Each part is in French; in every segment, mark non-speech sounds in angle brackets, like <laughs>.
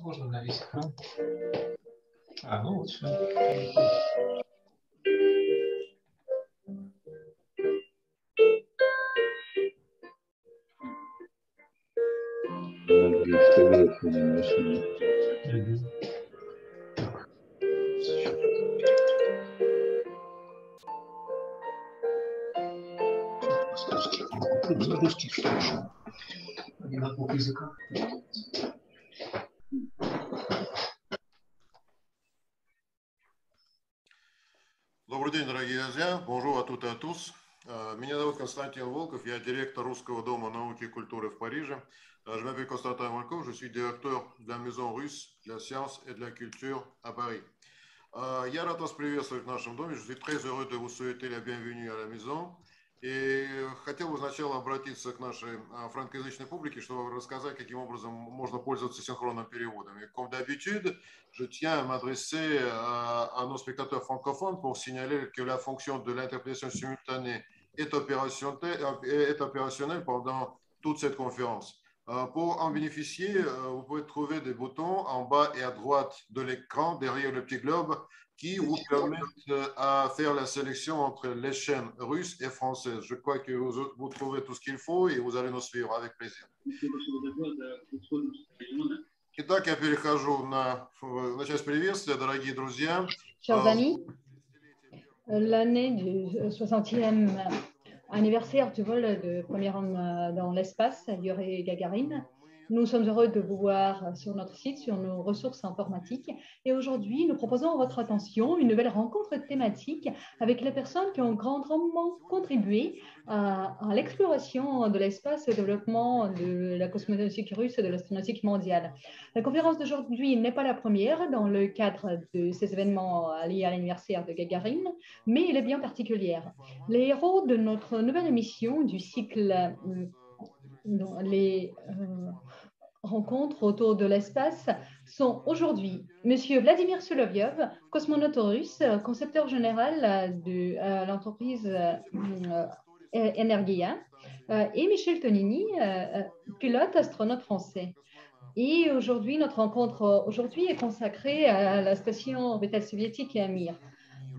Можно на весь экран. А, ну вот все. Русский, что еще? Добрый день, дорогие друзья. Bonjour à toutes et à tous. Э, Меня зовут Константин Волков, я директор Русского дома науки и культуры в Париже. Э, Je m'appelle Constantin Volkov, je suis directeur de la Maison russe de la science et de la culture à Paris. Э, Я рад вас приветствовать в нашем доме. Je suis très heureux de vous souhaiter la bienvenue à la maison. И хотел бы сначала обратиться к нашей а, франкоязычной публике, чтобы рассказать, каким образом можно пользоваться синхронным переводом. Et comme d'habitude, je tiens à m'adresser à, à nos spectateurs francophones pour signaler que la fonction de l'interprétation simultanée est opérationnelle, est opérationnelle pendant toute cette conférence. Euh, Pour en bénéficier, euh, vous pouvez trouver des boutons en bas et à droite de l'écran, derrière le petit globe, qui vous permettent euh, à faire la sélection entre les chaînes russes et françaises. Je crois que vous, vous trouvez tout ce qu'il faut и vous allez nous suivre avec plaisir. Итак, я перехожу на, на часть приветствия, дорогие друзья. Chers Ah. amis, l'année du 60e anniversaire du vol de premier homme euh, dans l'espace, Yuri Gagarin, nous sommes heureux de vous voir sur notre site, sur nos ressources informatiques. Et aujourd'hui, nous proposons à votre attention une nouvelle rencontre thématique avec les personnes qui ont grandement contribué à, l'exploration de l'espace et au développement de la cosmonautique russe et de l'astronautique mondiale. La conférence d'aujourd'hui n'est pas la première dans le cadre de ces événements liés à l'anniversaire de Gagarin, mais elle est bien particulière. Les héros de notre nouvelle émission du cycle euh, les euh, rencontres autour de l'espace sont aujourd'hui Monsieur Vladimir Solovyov, cosmonaute russe, concepteur général de euh, l'entreprise euh, euh, Energia, et Michel Tonini, pilote astronaute français. Et aujourd'hui, notre rencontre aujourd'hui est consacrée à la station orbitale soviétique et à Mir.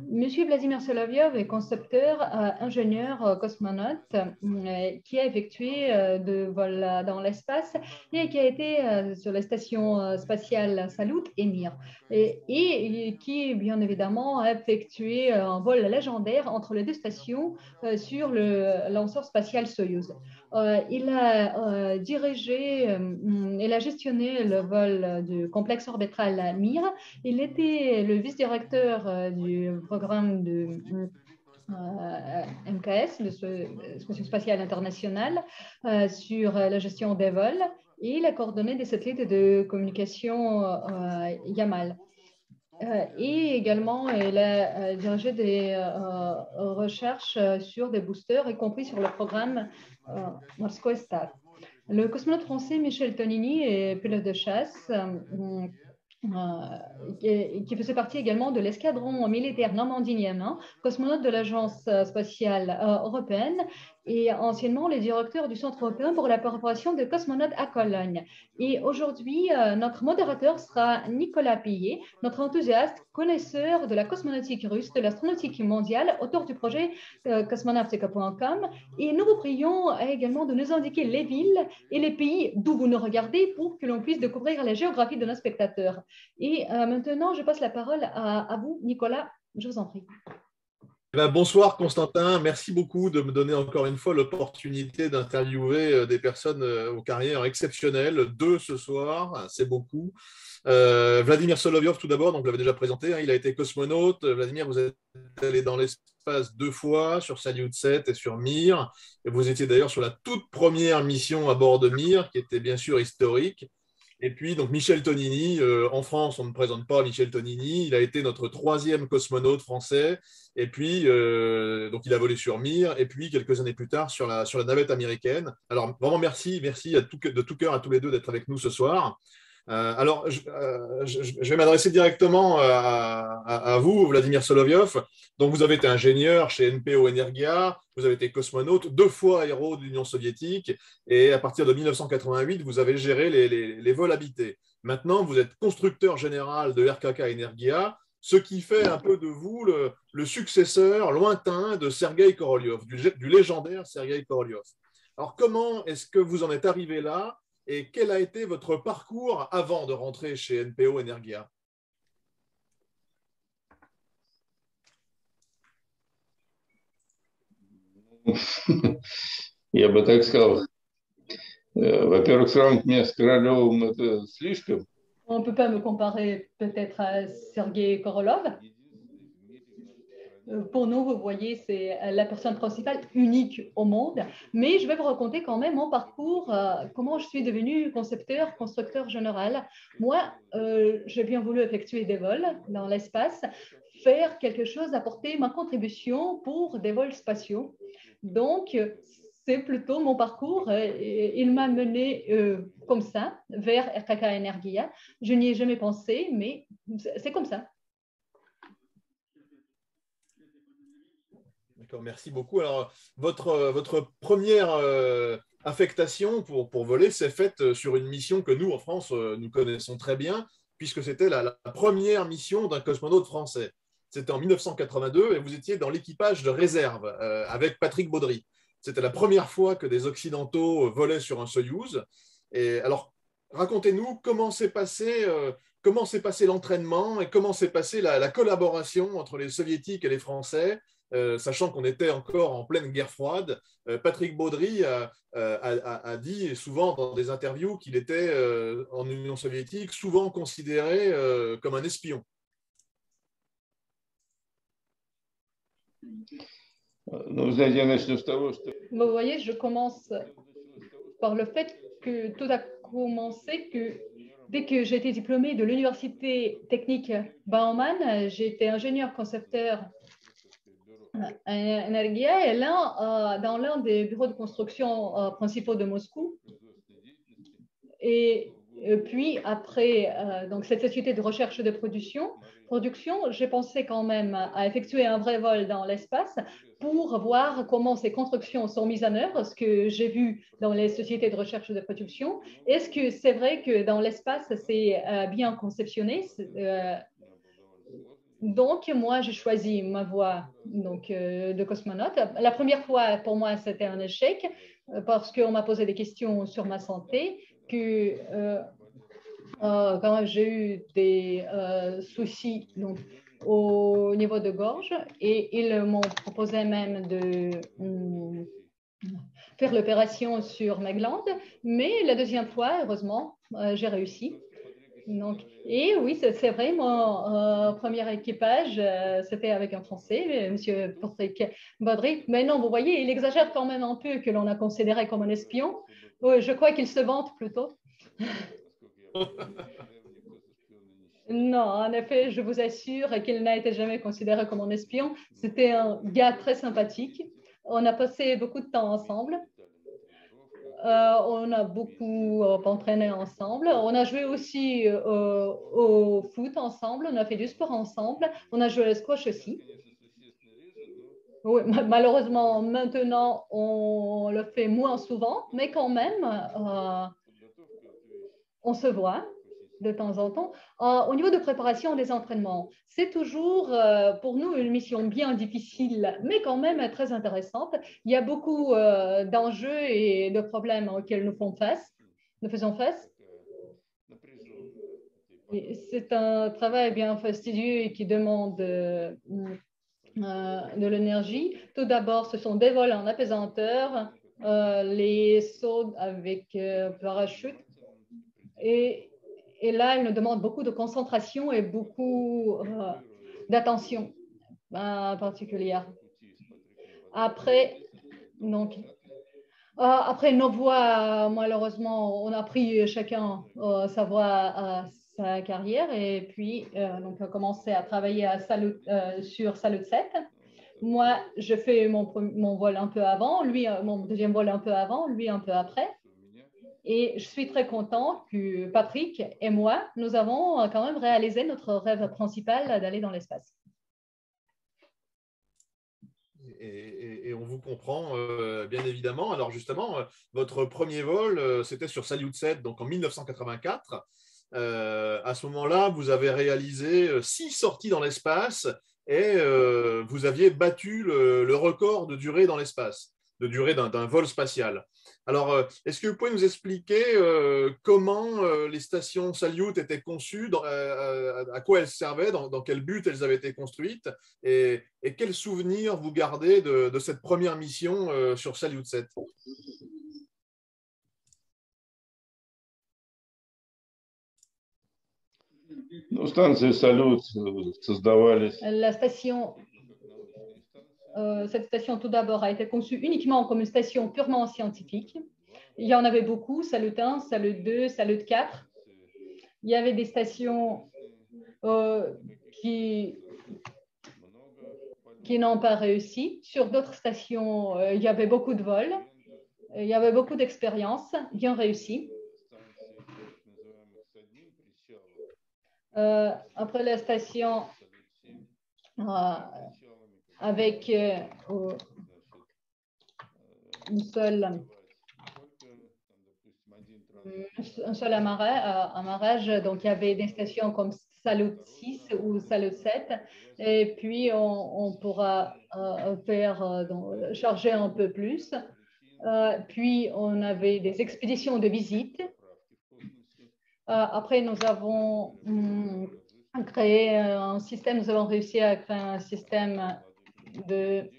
Monsieur Vladimir Solovyov est concepteur, euh, ingénieur, euh, cosmonaute euh, qui a effectué euh, de vols dans l'espace et qui a été sur la station spatiale Salut et Mir. Et, et qui, bien évidemment, a effectué un vol légendaire entre les deux stations sur le lanceur spatial Soyuz. Euh, il a euh, dirigé, euh, il a gestionné le vol du complexe orbital Mir. Il était le vice-directeur du programme de MKS, de Station spatiale internationale, sur la gestion des vols. Et il a coordonné des satellites de communication Yamal. Et également, il a dirigé des recherches sur des boosters, y compris sur le programme euh. Le cosmonaute français Michel Tonini est pilote de chasse. euh, euh, qui, faisait partie également de l'escadron militaire normandien, hein, cosmonaute de l'Agence spatiale européenne et anciennement le directeur du Centre européen pour la préparation de cosmonautes à Cologne. Et aujourd'hui, euh, notre modérateur sera Nicolas Pillet, notre enthousiaste connaisseur de la cosmonautique russe, de l'astronautique mondiale, auteur du projet euh, cosmonautica.com. Et nous vous prions également de nous indiquer les villes et les pays d'où vous nous regardez pour que l'on puisse découvrir la géographie de nos spectateurs. Et euh, maintenant, je passe la parole à vous, Nicolas. Je vous en prie. Eh ben, bonsoir Constantin, merci beaucoup de me donner encore une fois l'opportunité d'interviewer euh, des personnes euh, aux carrières exceptionnelles. Deux ce soir, c'est beaucoup. Euh, Vladimir Solovyov tout d'abord, donc vous l'avez déjà présenté, hein, il a été cosmonaute. Vladimir, vous êtes allé dans l'espace deux fois sur Salyut 7 et sur Mir. Et vous étiez d'ailleurs sur la toute première mission à bord de Mir, qui était bien sûr historique. Et puis, donc, Michel Tonini, euh, en France, on ne présente pas Michel Tonini. Il a été notre troisième cosmonaute français. Et puis, euh, donc, il a volé sur Mir. Et puis, quelques années plus tard, sur la, navette américaine. Alors, vraiment, merci, merci de tout cœur à tous les deux d'être avec nous ce soir. Alors, je, vais m'adresser directement à, vous, Vladimir Solovyov. Donc, vous avez été ingénieur chez NPO Energia, vous avez été cosmonaute, deux fois héros de l'Union soviétique, et à partir de 1988, vous avez géré les, les vols habités. Maintenant, vous êtes constructeur général de RKK Energia, ce qui fait un peu de vous le, successeur lointain de Sergei Korolyov, du, légendaire Sergei Korolyov. Alors, comment est-ce que vous en êtes arrivé là? et quel a été votre parcours avant de rentrer chez NPO Energia <laughs> Я бы так сказал, Э, во-первых, сравнить меня с Королевым – это слишком. On ne peut pas me comparer peut-être à Sergei Korolov. Euh, pour nous, vous voyez, c'est la personne principale unique au monde. Mais je vais vous raconter quand même mon parcours, euh, comment je suis devenu concepteur, constructeur général. Moi, euh, j'ai bien voulu effectuer des vols dans l'espace, faire quelque chose, apporter ma contribution pour des vols spatiaux. Donc, c'est plutôt mon parcours. Euh, il m'a mené euh, comme ça vers RKK Energia. Je n'y ai jamais pensé, mais c'est comme ça. Merci beaucoup. Alors, votre, votre première euh, affectation pour, pour voler s'est faite sur une mission que nous, en France, nous connaissons très bien, puisque c'était la, première mission d'un cosmonaute français. C'était en 1982 et vous étiez dans l'équipage de réserve avec Patrick Baudry. C'était la première fois que des Occidentaux volaient sur un Soyouz. Et alors, racontez-nous comment s'est passé, euh, passé l'entraînement et comment s'est passée la, collaboration entre les Soviétiques et les Français, euh, sachant qu'on était encore en pleine guerre froide. Euh, Patrick Baudry a, dit souvent dans des interviews qu'il était en Union soviétique souvent considéré comme un espion. Vous voyez, je commence par le fait que tout a commencé que dès que j'ai été diplômée de l'université technique Bauman, j'ai été ingénieur concepteur Energia et là, euh, dans l'un des bureaux de construction euh, principaux de Moscou. Et puis après euh, donc cette société de recherche de production, production, j'ai pensé quand même à effectuer un vrai vol dans l'espace pour voir comment ces constructions sont mises en œuvre, ce que j'ai vu dans les sociétés de recherche de production. Est-ce que c'est vrai que dans l'espace, c'est euh, bien conceptionné euh, donc, moi, j'ai choisi ma voie euh, de cosmonaute. La première fois, pour moi, c'était un échec parce qu'on m'a posé des questions sur ma santé, que quand j'ai eu des soucis donc, au niveau de gorge et ils m'ont proposé même de hum, faire l'opération sur mes glandes. Mais la deuxième fois, heureusement, euh, j'ai réussi. Donc, et oui, c'est vrai, mon euh, premier équipage, euh, c'était avec un Français, M. Patrick Baudry. Mais non, vous voyez, il exagère quand même un peu que l'on a considéré comme un espion. je crois qu'il se vante plutôt. <laughs> Non, en effet, je vous assure qu'il n'a été jamais considéré comme un espion. C'était un gars très sympathique. On a passé beaucoup de temps ensemble. Euh, on a beaucoup euh, entraîné ensemble. On a joué aussi euh, au foot ensemble. On a fait du sport ensemble. On a joué au squash aussi. Malheureusement, maintenant, on le fait moins souvent, mais quand même, on se voit de temps en temps. Euh, au niveau de préparation des entraînements, c'est toujours euh, pour nous une mission bien difficile, mais quand même très intéressante. Il y a beaucoup euh, d'enjeux et de problèmes auxquels nous, faisons face, nous faisons face. C'est un travail bien fastidieux et qui demande de l'énergie. Tout d'abord, ce sont des vols en apesanteur, les sauts avec parachute. Et et là, il nous demande beaucoup de concentration et beaucoup euh, d'attention euh, particulière. Après, donc, euh, après nos voix, malheureusement, on a pris chacun sa voie à sa carrière et puis donc, on a commencé à travailler sur Salut 7. Moi, je fais mon, mon vol un peu avant, lui, mon deuxième vol un peu avant, lui un peu après. Et je suis très content que Patrick et moi, nous avons quand même réalisé notre rêve principal d'aller dans l'espace. Et, on vous comprend euh, bien évidemment. Alors justement, euh, votre premier vol, euh, c'était sur Salyut 7, donc en 1984. à ce moment-là, vous avez réalisé six sorties dans l'espace et vous aviez battu le record de durée dans l'espace de durée d'un vol spatial. Alors, euh, est-ce que vous pouvez nous expliquer euh, comment euh, les stations Salyut étaient conçues, à quoi elles servaient, dans, quel but elles avaient été construites, et, quels souvenirs vous gardez de, cette première mission sur Salyut 7 La station euh, cette station, tout d'abord, a été conçue uniquement comme une station purement scientifique. Il y en avait beaucoup, Salut 1, Salut 2, Salut 4. Il y avait des stations euh, qui, n'ont pas réussi. Sur d'autres stations, euh, il y avait beaucoup de vols. Il y avait beaucoup d'expériences bien réussies. après la station avec euh, une seule, un seul amarrage, Donc, il y avait des stations comme Salut 6 ou Salut 7. Et puis, on, pourra euh, faire, euh, charger un peu plus. puis, on avait des expéditions de visite. après, nous avons hum, créé un système, nous avons réussi à créer un système de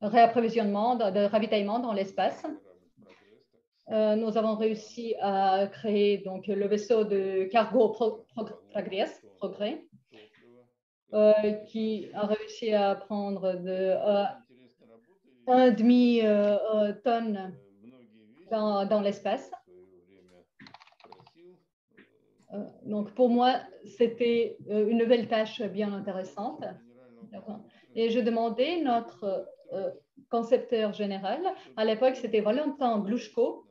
réapprovisionnement, de, ravitaillement dans l'espace. Euh, nous avons réussi à créer donc, le vaisseau de cargo Progrès, euh, qui a réussi à prendre de euh, un demi tonne dans, dans l'espace. donc pour moi, c'était une nouvelle tâche bien intéressante. Et je demandais notre euh, concepteur général, à l'époque c'était Valentin Glushko,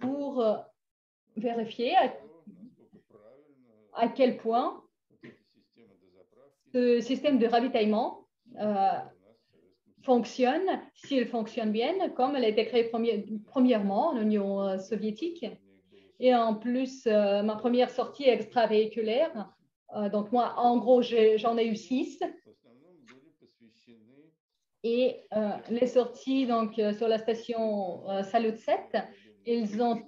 pour euh, vérifier à, quel point ce système de ravitaillement euh, fonctionne, s'il fonctionne bien, comme elle a été créée premièrement en Union soviétique. Et en plus, ma première sortie extravéhiculaire, donc moi, en gros, j'en ai eu six et euh, les sorties donc, euh, sur la station euh, Salut 7, ils ont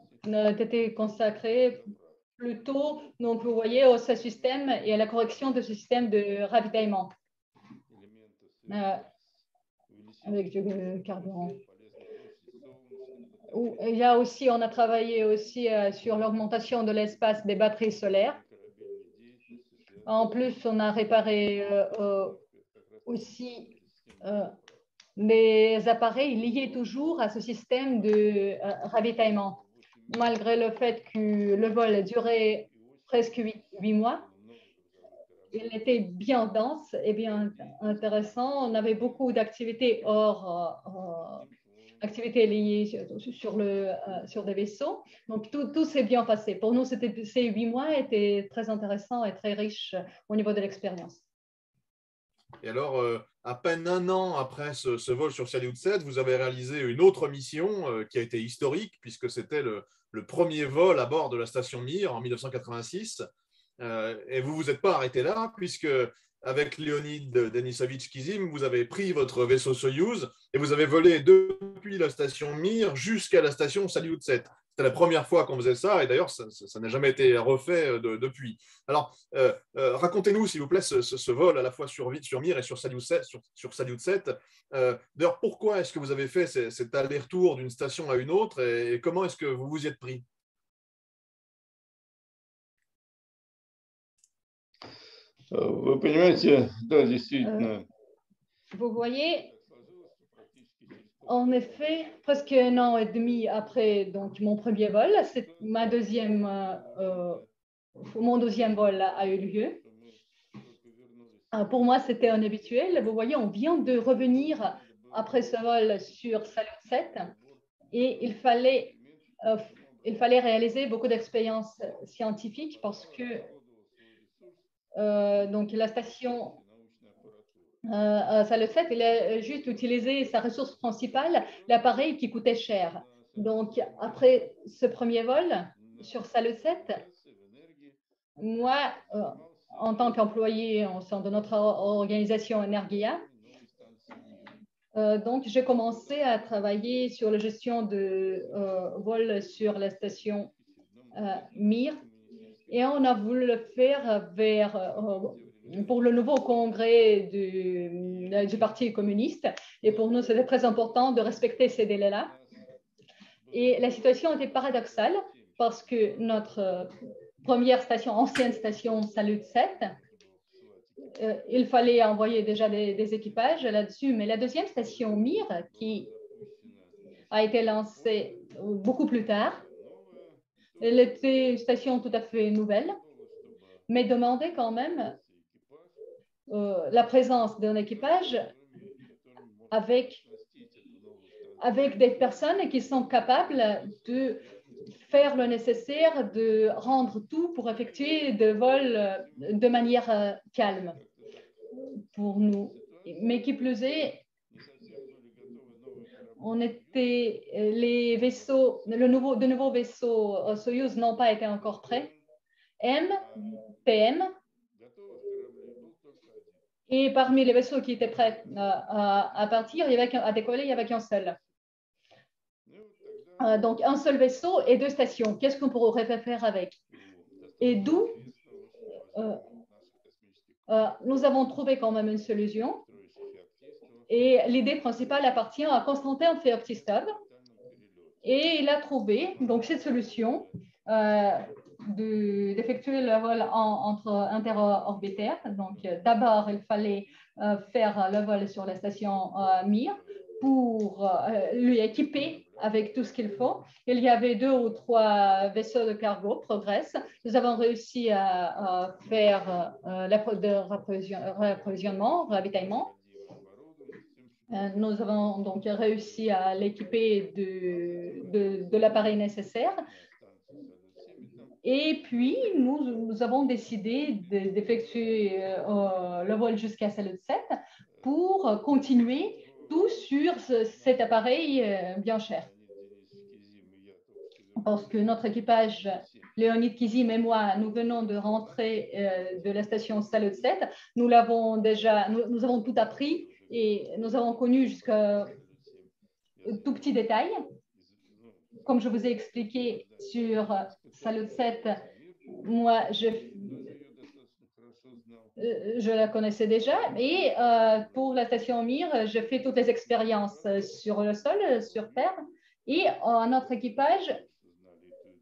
été consacrés plutôt, donc vous voyez, au système et à la correction de ce système de ravitaillement avec du carburant. Il y a aussi, on a travaillé aussi sur l'augmentation de l'espace des batteries solaires. En plus, on a réparé aussi les appareils liés toujours à ce système de euh, ravitaillement. Malgré le fait que le vol durait presque huit mois, il était bien dense et bien intéressant. On avait beaucoup d'activités hors euh, activités liées sur, le, euh, sur des vaisseaux. Donc, tout, tout s'est bien passé. Pour nous, ces huit mois étaient très intéressants et très riches au niveau de l'expérience. Et alors, euh, à peine un an après ce, vol sur Salyut 7, vous avez réalisé une autre mission euh, qui a été historique, puisque c'était le, premier vol à bord de la station Mir en 1986. Euh, et vous ne vous êtes pas arrêté là, puisque avec Leonid Denisovich Kizim, vous avez pris votre vaisseau Soyuz et vous avez volé depuis la station Mir jusqu'à la station Salyut 7. C'était la première fois qu'on faisait ça, et d'ailleurs, ça n'a jamais été refait euh, depuis. Alors, euh, euh, racontez-nous, s'il vous plaît, ce, vol à la fois sur, sur Mir et sur Salyut 7. Sur, sur 7. d'ailleurs, pourquoi est-ce que vous avez fait cet aller-retour d'une station à une autre, et, comment est-ce que vous vous y êtes pris? Vous voyez, en effet, presque un an et demi après donc, mon premier vol, ma deuxième, euh, euh, mon deuxième vol a eu lieu. Euh, pour moi, c'était un habituel. Vous voyez, on vient de revenir après ce vol sur Salut 7 et il fallait il fallait réaliser beaucoup d'expériences scientifiques parce que donc la station euh, ça le il a juste utilisé sa ressource principale, l'appareil qui coûtait cher. Donc, après ce premier vol sur Salle 7, moi, euh, en tant qu'employé au de notre organisation Energia, euh, donc j'ai commencé à travailler sur la gestion de vols sur la station Mir et on a voulu le faire vers pour le nouveau congrès du, du, Parti communiste. Et pour nous, c'était très important de respecter ces délais-là. Et la situation était paradoxale parce que notre première station, ancienne station Salut 7, euh, il fallait envoyer déjà des, des équipages là-dessus. Mais la deuxième station Mir, qui a été lancée beaucoup plus tard, elle était une station tout à fait nouvelle, mais demandait quand même euh, la présence d'un équipage avec, avec des personnes qui sont capables de faire le nécessaire, de rendre tout pour effectuer des vols euh, de manière euh, calme pour nous. Mais qui plus est, on était, les vaisseaux, le nouveau, de nouveaux vaisseaux Soyuz n'ont pas été encore prêts. M, PM, et parmi les vaisseaux qui étaient prêts euh, à, partir, il y avait à décoller, il n'y avait qu'un seul. Euh, donc, un seul vaisseau et deux stations. Qu'est-ce qu'on pourrait faire avec? Et d'où euh, nous avons trouvé quand même une solution. Et l'idée principale appartient à Constantin Feoktistov. Et il a trouvé donc cette solution d'effectuer le vol en, entre interorbitaires. Donc, euh, d'abord, il fallait euh, faire le vol sur la station euh, Mir pour lui équiper avec tout ce qu'il faut. Il y avait deux ou trois vaisseaux de cargo, Progress. Nous avons réussi à, faire le rapprovisionnement, ravitaillement. Nous avons donc réussi à l'équiper de l'appareil nécessaire. Et puis, nous, avons décidé d'effectuer euh, le vol jusqu'à Salut 7 pour continuer tout sur cet appareil euh, bien cher. Parce que notre équipage, Léonide Kizim et moi, nous venons de rentrer euh, de la station Salut 7. Nous l'avons déjà, nous, avons tout appris et nous avons connu jusqu'à tout petit détail comme je vous ai expliqué sur Salut 7, moi, je, euh, je la connaissais déjà. Et euh, pour la station Mir, je fais toutes les expériences sur le sol, sur terre. Et en notre équipage,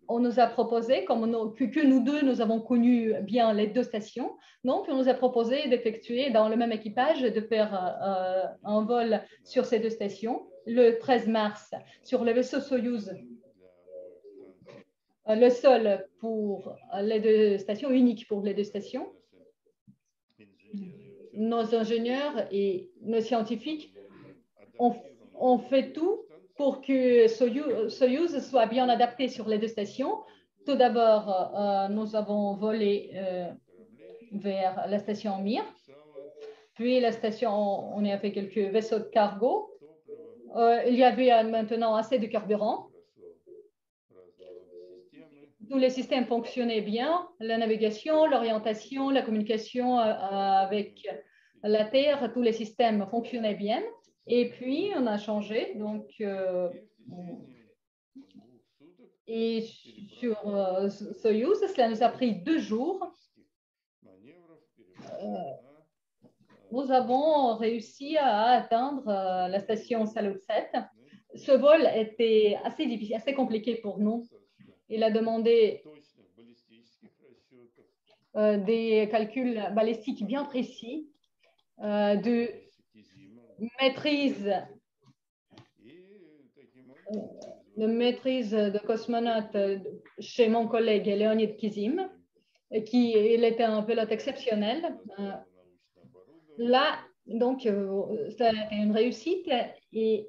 on nous a proposé, comme que, nous deux, nous avons connu bien les deux stations, donc on nous a proposé d'effectuer dans le même équipage, de faire euh, un vol sur ces deux stations le 13 mars sur le vaisseau Soyuz euh, le sol pour les deux stations, unique pour les deux stations. Nos ingénieurs et nos scientifiques ont, fait tout pour que Soyuz, soit bien adapté sur les deux stations. Tout d'abord, euh, nous avons volé euh, vers la station Mir. Puis la station, on a fait quelques vaisseaux de cargo. Il y avait maintenant assez de carburant tous les systèmes fonctionnaient bien, la navigation, l'orientation, la communication euh, avec la Terre, tous les systèmes fonctionnaient bien. Et puis, on a changé. Donc, euh, et sur euh, Soyuz, cela nous a pris deux jours. Nous avons réussi à atteindre la station Salut 7. Ce vol était assez compliqué pour nous il a demandé euh, des calculs balistiques bien précis, euh, de maîtrise, euh, de maîtrise de cosmonaute chez mon collègue Léonid Kizim, qui était un pilote exceptionnel. Là, donc, a été une réussite et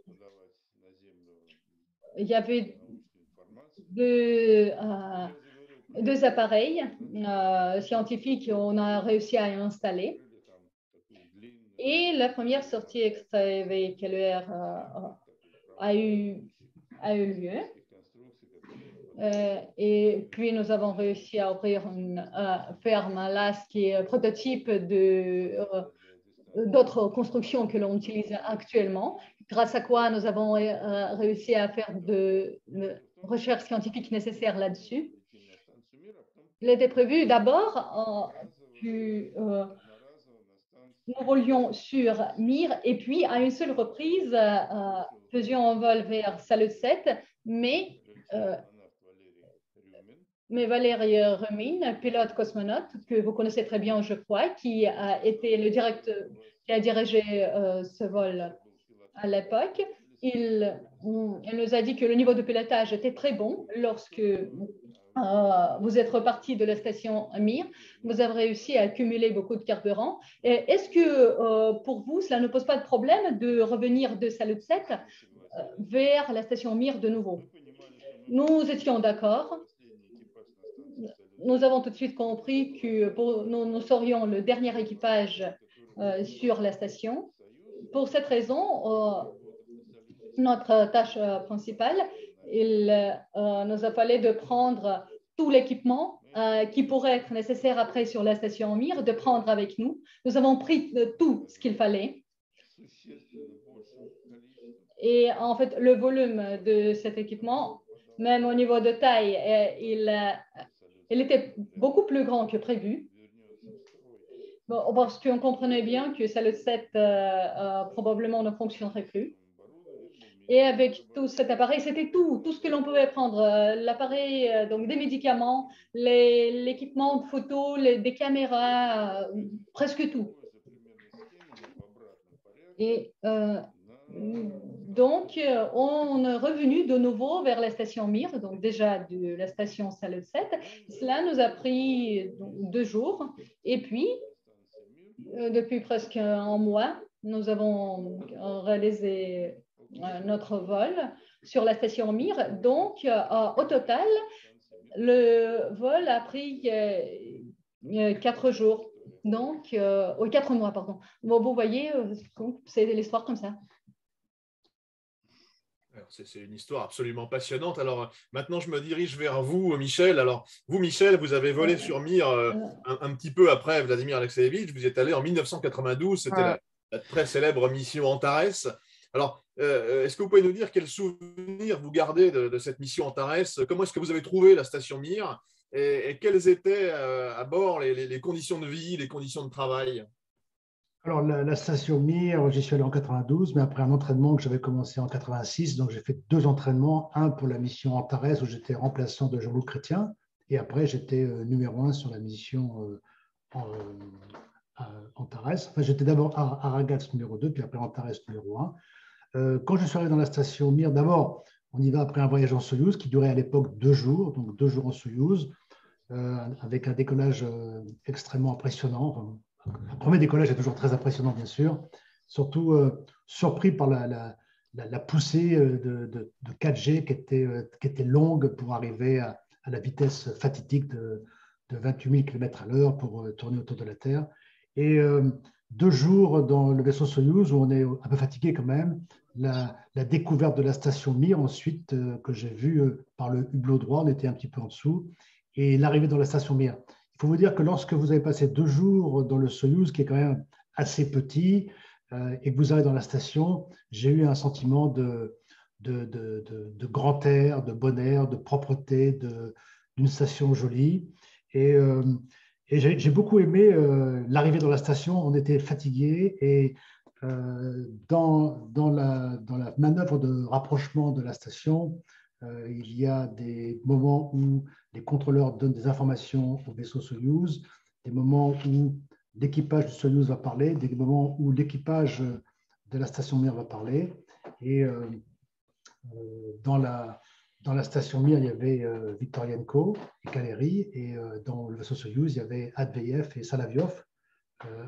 il y avait deux, deux appareils scientifiques qu'on a réussi à installer. Et la première sortie extravéhiculaire a eu, a eu lieu. Euh, et puis, nous avons réussi à ouvrir une euh, ferme là, ce qui est prototype de, euh, d'autres constructions que l'on utilise actuellement, grâce à quoi nous avons réussi à faire de, recherches scientifiques nécessaires là-dessus. Il était prévu d'abord que nous roulions sur Mir et puis à une seule reprise faisions un vol vers Salut 7, mais mais Valérie Remin, pilote cosmonaute, que vous connaissez très bien, je crois, qui a été le directeur, qui a dirigé euh, ce vol à l'époque, il, nous a dit que le niveau de pilotage était très bon lorsque euh, vous êtes reparti de la station Mir. Vous avez réussi à accumuler beaucoup de carburant. Est-ce que euh, pour vous, cela ne pose pas de problème de revenir de Salut 7 vers la station Mir de nouveau? Nous étions d'accord nous avons tout de suite compris que nous, serions le dernier équipage euh, sur la station. Pour cette raison, euh, notre tâche euh, principale, il nous a fallu de prendre tout l'équipement qui pourrait être nécessaire après sur la station Mir, de prendre avec nous. Nous avons pris tout ce qu'il fallait. Et en fait, le volume de cet équipement, même au niveau de taille, il elle était beaucoup plus grand que prévu. parce qu'on comprenait bien que ça 7 euh, euh, probablement ne fonctionnerait plus. Et avec tout cet appareil, c'était tout, tout ce que l'on pouvait prendre. Euh, l'appareil, donc des médicaments, l'équipement de photo, des caméras, presque tout. Et donc, euh, on est revenu de nouveau vers la station Mir, donc déjà de la station Salle 7. Cela nous a pris deux jours. Et puis, euh, depuis presque un mois, nous avons réalisé euh, notre vol sur la station Mir. Donc, au total, le vol a pris quatre jours. Donc, quatre mois, pardon. vous voyez, c'est l'histoire comme ça. C'est une histoire absolument passionnante. Alors maintenant, je me dirige vers vous, Michel. Alors, vous, Michel, vous avez volé sur Mir euh, un, petit peu après Vladimir Alexeyevich. Vous êtes allé en 1992. C'était la, très célèbre mission Antares. Alors, euh, est-ce que vous pouvez nous dire quel souvenir vous gardez de, cette mission Antares? Comment est-ce que vous avez trouvé la station Mir? Et, quelles étaient euh, à bord les conditions de vie, les conditions de travail? Alors, la, station Mir, j'y suis allé en 92, mais après un entraînement que j'avais commencé en 86, donc j'ai fait deux entraînements, un pour la mission Antares, où j'étais remplaçant de Jean-Loup Chrétien, et après j'étais euh, numéro un sur la mission euh, euh, Antares. Enfin, j'étais d'abord Aragats numéro 2, puis après Antares numéro 1. quand je suis arrivé dans la station Mir, d'abord, on y va après un voyage en Soyouz qui durait à l'époque deux jours, donc deux jours en Soyouz, avec un décollage extrêmement impressionnant le premier décollage est toujours très impressionnant, bien sûr, surtout euh, surpris par la, poussée euh, de, 4G qui était, euh, longue pour arriver à, la vitesse fatidique de, 28 000 km à l'heure pour tourner autour de la Terre. Et deux jours dans le vaisseau Soyuz, où on est un peu fatigué quand même, la, découverte de la station Mir, ensuite, que j'ai vue par le hublot droit, on était un petit peu en dessous, et l'arrivée dans la station Mir. Il faut vous dire que lorsque vous avez passé deux jours dans le Soyuz, qui est quand même assez petit, euh, et que vous allez dans la station, j'ai eu un sentiment de, grand air, de bon air, de propreté, d'une station jolie. Et, euh, j'ai beaucoup aimé euh, l'arrivée dans la station. On était fatigué et dans la manœuvre de rapprochement de la station, euh, il y a des moments où les contrôleurs donnent des informations au vaisseau Soyuz, des moments où l'équipage du Soyuz va parler, des moments où l'équipage de la station Mir va parler. Et euh, euh, dans, la, dans la station Mir, il y avait Viktorienko et Kaleri, et dans le vaisseau Soyuz, il y avait Adveyev et Salaviov,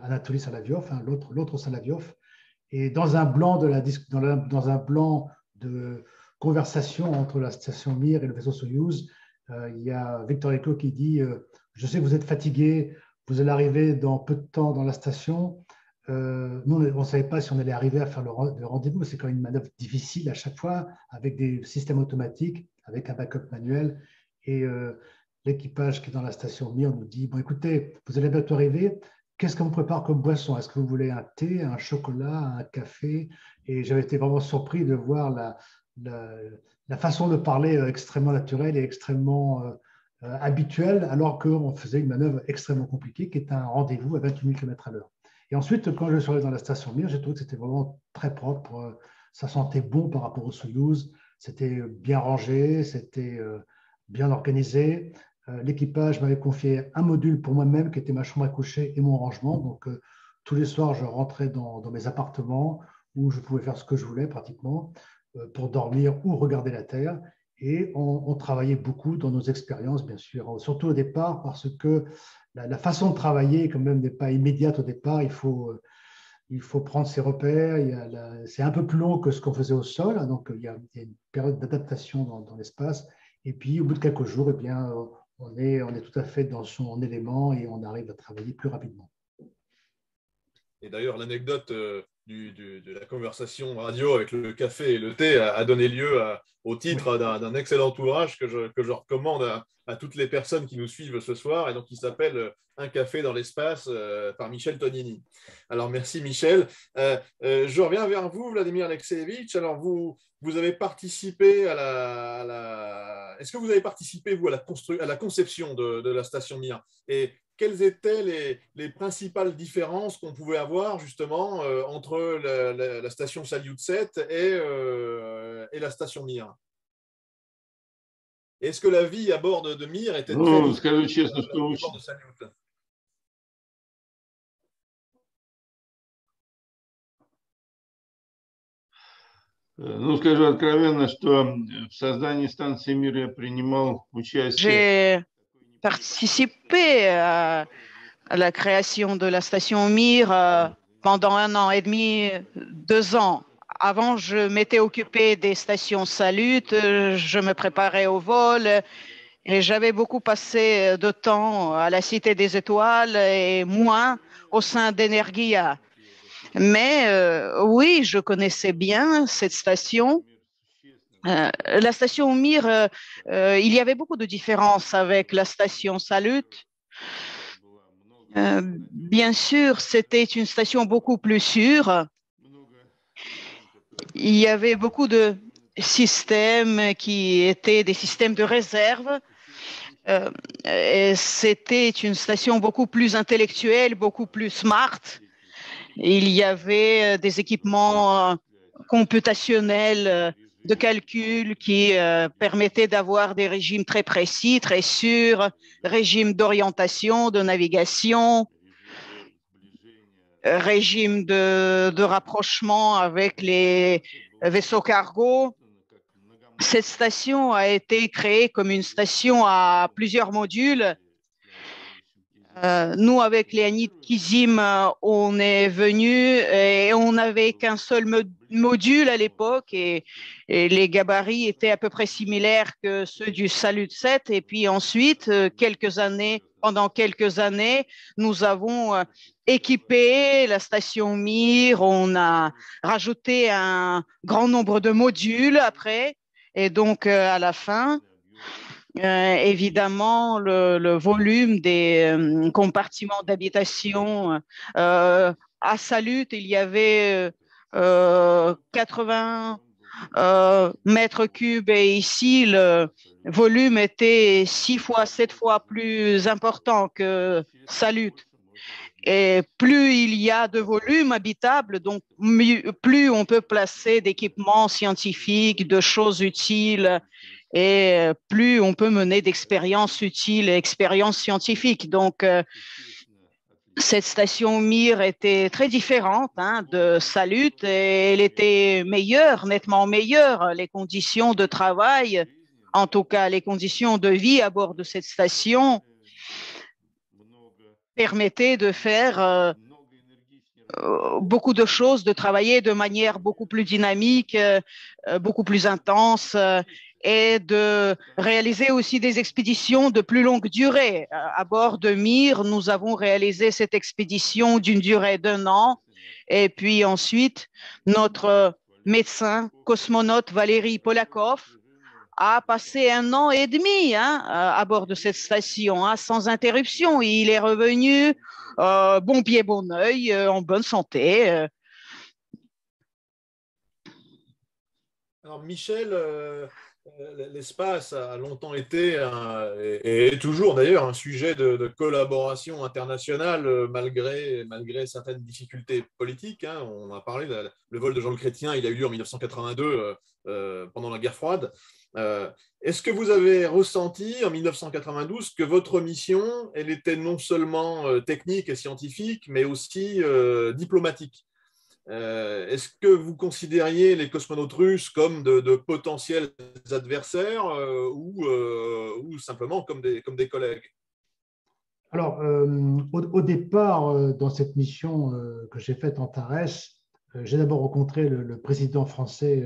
Anatoly Salaviov, hein, l'autre Salaviov. Et dans un blanc de la dans un blanc de conversation entre la station Mir et le vaisseau Soyuz. il y a Victor Eco qui dit Je sais que vous êtes fatigué, vous allez arriver dans peu de temps dans la station. nous, on ne savait pas si on allait arriver à faire le, rendez-vous. C'est quand même une manœuvre difficile à chaque fois, avec des systèmes automatiques, avec un backup manuel. Et l'équipage qui est dans la station Mir nous dit Bon, écoutez, vous allez bientôt arriver. Qu'est-ce qu'on prépare comme boisson? Est-ce que vous voulez un thé, un chocolat, un café? Et j'avais été vraiment surpris de voir la, la, façon de parler euh, extrêmement naturelle et extrêmement euh, euh, habituelle, alors qu'on faisait une manœuvre extrêmement compliquée qui est un rendez-vous à 28 000 km à l'heure. Et ensuite, quand je suis allé dans la station Mir, j'ai trouvé que c'était vraiment très propre. Ça sentait bon par rapport au Soyuz. C'était bien rangé, c'était bien organisé. L'équipage m'avait confié un module pour moi-même qui était ma chambre à coucher et mon rangement. Donc, tous les soirs, je rentrais dans, mes appartements où je pouvais faire ce que je voulais pratiquement pour dormir ou regarder la Terre. Et on, travaillait beaucoup dans nos expériences, bien sûr, surtout au départ, parce que la, façon de travailler, quand même, n'est pas immédiate au départ. Il faut, il faut prendre ses repères. C'est un peu plus long que ce qu'on faisait au sol, donc il y a, une période d'adaptation dans, dans l'espace. Et puis, au bout de quelques jours, eh bien, on est, on est tout à fait dans son élément et on arrive à travailler plus rapidement. Et d'ailleurs, l'anecdote euh, de la conversation radio avec le café et le thé a, donné lieu au titre d'un excellent ouvrage que je, que je recommande à, toutes les personnes qui nous suivent ce soir, et donc qui s'appelle euh, Un café dans l'espace euh, par Michel Tonini. Alors merci Michel. je reviens vers vous, Vladimir Alexeyevich. Alors vous, vous avez participé à la, est-ce que vous avez participé vous à la, à la conception de, la station Mir? Et quelles étaient les, principales différences qu'on pouvait avoir justement euh, entre la, station Salyut 7 et, euh, et la station Mir Est-ce que la vie à bord de, Mir était très différente de Salyut Ну, скажу откровенно, что в создании станции «Мир» я принимал участие. Participé à, la création de la station Mir euh, pendant un an et demi, deux ans. Avant, je m'étais occupé des stations Salut, je me préparais au vol et j'avais beaucoup passé de temps à la Cité des Étoiles et moins au sein d'Energia. Mais euh, oui, je connaissais bien cette station. Euh, la station Mir, euh, il y avait beaucoup de différences avec la station Salut. bien sûr, c'était une station beaucoup plus sûre. Il y avait beaucoup de systèmes qui étaient des systèmes de réserve. c'était une station beaucoup plus intellectuelle, beaucoup plus smart. Il y avait euh, des équipements euh, computationnels euh, de calcul qui permettaient d'avoir des régimes très précis, très sûrs, régime d'orientation, de navigation, régime de, de, rapprochement avec les vaisseaux cargo. Cette station a été créée comme une station à plusieurs modules euh, nous, avec Léonid Kizim, euh, on est venu et on n'avait qu'un seul module à l'époque et, les gabarits étaient à peu près similaires que ceux du Salut 7. Et puis ensuite, euh, quelques années, pendant quelques années, nous avons équipé la station Mir, on a rajouté un grand nombre de modules après. Et donc, à la fin, euh, évidemment, le, volume des euh, compartiments d'habitation euh, à Salut, il y avait 80 mètres cubes et ici, le volume était six fois, sept fois plus important que Salut. Et plus il y a de volume habitable, donc plus on peut placer d'équipements scientifiques, de choses utiles et euh, plus on peut mener d'expériences utiles, expériences scientifiques. Donc, euh, cette station Mir était très différente hein, de Salut et elle était meilleure, nettement meilleure. Les conditions de travail, en tout cas les conditions de vie à bord de cette station, permettaient de faire beaucoup de choses, de travailler de manière beaucoup plus dynamique, beaucoup plus intense et de réaliser aussi des expéditions de plus longue durée. À bord de Mir, nous avons réalisé cette expédition d'une durée d'un an. Et puis ensuite, notre médecin cosmonaute Valérie Polakov a passé un an et demi hein, à bord de cette station hein, sans interruption. Il est revenu euh, bon pied, bon oeil, euh, en bonne santé. Euh. Alors Michel, l'espace a longtemps été et est toujours d'ailleurs un sujet de, collaboration internationale malgré, malgré certaines difficultés politiques. Hein. On a parlé, le vol de Jean le Chrétien, il a eu lieu en 1982 pendant la guerre froide. Euh, est-ce que vous avez ressenti en 1992 que votre mission, elle était non seulement euh, technique et scientifique, mais aussi euh, diplomatique? Est-ce que vous considériez les cosmonautes russes comme de, potentiels adversaires ou, ou, simplement comme des, collègues? Alors, au, départ, dans cette mission que j'ai faite en Tarès, j'ai d'abord rencontré le, président français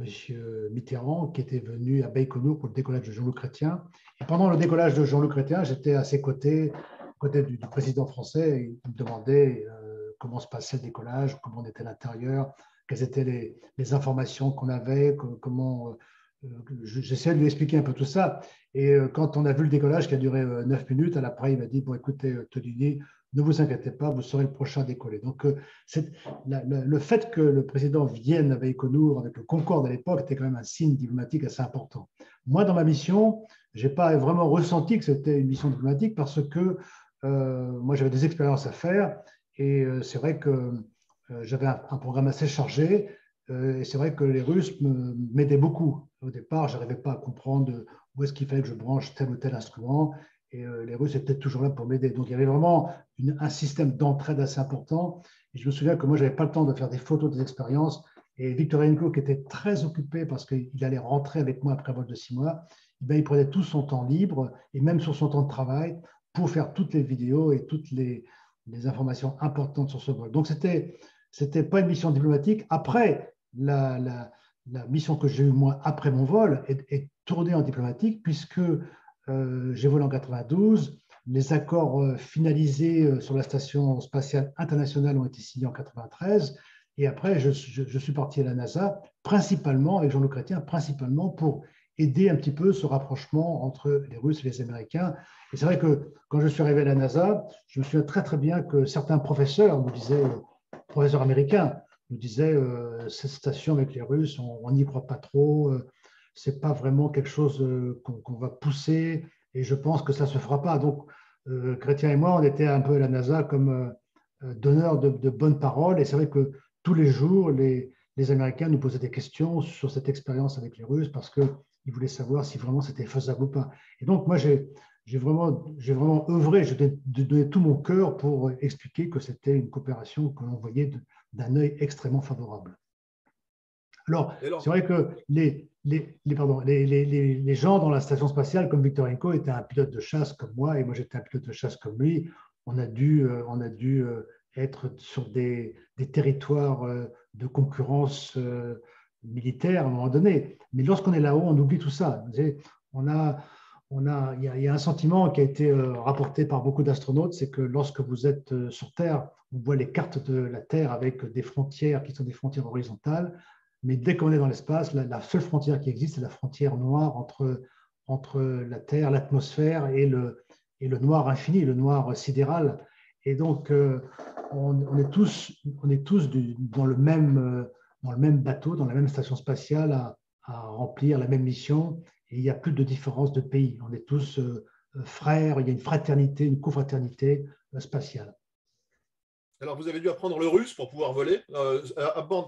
M. Mitterrand, qui était venu à Baïkonour pour le décollage de Jean-Luc Chrétien. Pendant le décollage de Jean-Luc Chrétien, j'étais à ses côtés, côté du, président français, et il me demandait euh, comment se passait le décollage, comment on était à l'intérieur, quelles étaient les, informations qu'on avait, comment. Euh, j'essayais de lui expliquer un peu tout ça. Et euh, quand on a vu le décollage qui a duré neuf minutes, à l'après, il m'a dit Bon, écoutez, Tony, ne vous inquiétez pas, vous serez le prochain décollé. Donc, euh, le fait que le président vienne à Baïkonour avec le Concorde à l'époque était quand même un signe diplomatique assez important. Moi, dans ma mission, je n'ai pas vraiment ressenti que c'était une mission diplomatique parce que euh, moi, j'avais des expériences à faire et euh, c'est vrai que j'avais un, programme assez chargé et c'est vrai que les Russes m'aidaient beaucoup. Au départ, je n'arrivais pas à comprendre où est-ce qu'il fallait que je branche tel ou tel instrument et euh, les Russes étaient toujours là pour m'aider. Donc il y avait vraiment un système d'entraide assez important. Et je me souviens que moi, je n'avais pas le temps de faire des photos des expériences. Et Victorenko, qui était très occupé parce qu'il allait rentrer avec moi après un vol de six mois, eh ben, il prenait tout son temps libre et même sur son temps de travail pour faire toutes les vidéos et toutes les, informations importantes sur ce vol. Donc, c'était n'était pas une mission diplomatique. Après, la, la, mission que j'ai eue, moi, après mon vol, est, tournée en diplomatique, puisque euh, j'ai volé en 92. Les accords euh, finalisés euh, sur la station spatiale internationale ont été signés en 93. Et après, je, suis parti à la NASA, principalement, avec Jean-Luc Chrétien, principalement pour aider un petit peu ce rapprochement entre les Russes et les Américains. Et c'est vrai que quand je suis arrivé à la NASA, je me souviens très très bien que certains professeurs nous disaient, professeurs américains, nous disaient, cette station avec les Russes, on n'y croit pas trop, c'est pas vraiment quelque chose euh, qu'on va pousser et je pense que ça se fera pas. Donc, euh, Chrétien et moi, on était un peu à la NASA comme euh, donneurs de, bonnes paroles et c'est vrai que tous les jours, les, Américains nous posaient des questions sur cette expérience avec les Russes parce qu'ils voulaient savoir si vraiment c'était faisable ou pas. Et donc, moi, j'ai vraiment, vraiment œuvré, j'ai donné tout mon cœur pour expliquer que c'était une coopération que l'on voyait d'un œil extrêmement favorable. Alors, c'est vrai que les, les, pardon, les, les, gens dans la station spatiale, comme Victor Enko, étaient un pilote de chasse comme moi, et moi j'étais un pilote de chasse comme lui. On a dû, euh, on a dû euh, être sur des, des territoires euh, de concurrence militaire à un moment donné. Mais lorsqu'on est là-haut, on oublie tout ça. On a, on a, il, y a, un sentiment qui a été rapporté par beaucoup d'astronautes, c'est que lorsque vous êtes sur Terre, on voit les cartes de la Terre avec des frontières qui sont des frontières horizontales. Mais dès qu'on est dans l'espace, la, seule frontière qui existe, c'est la frontière noire entre, entre la Terre, l'atmosphère et le, et le noir infini, le noir sidéral. Et donc, euh, on, est tous, on est tous dans, le même, euh, dans le même bateau, dans la même station spatiale à, remplir la même mission. Et il n'y a plus de différence de pays. On est tous euh, frères, il y a une fraternité, une confraternité spatiale. Alors, vous avez dû apprendre le russe pour pouvoir voler. Euh,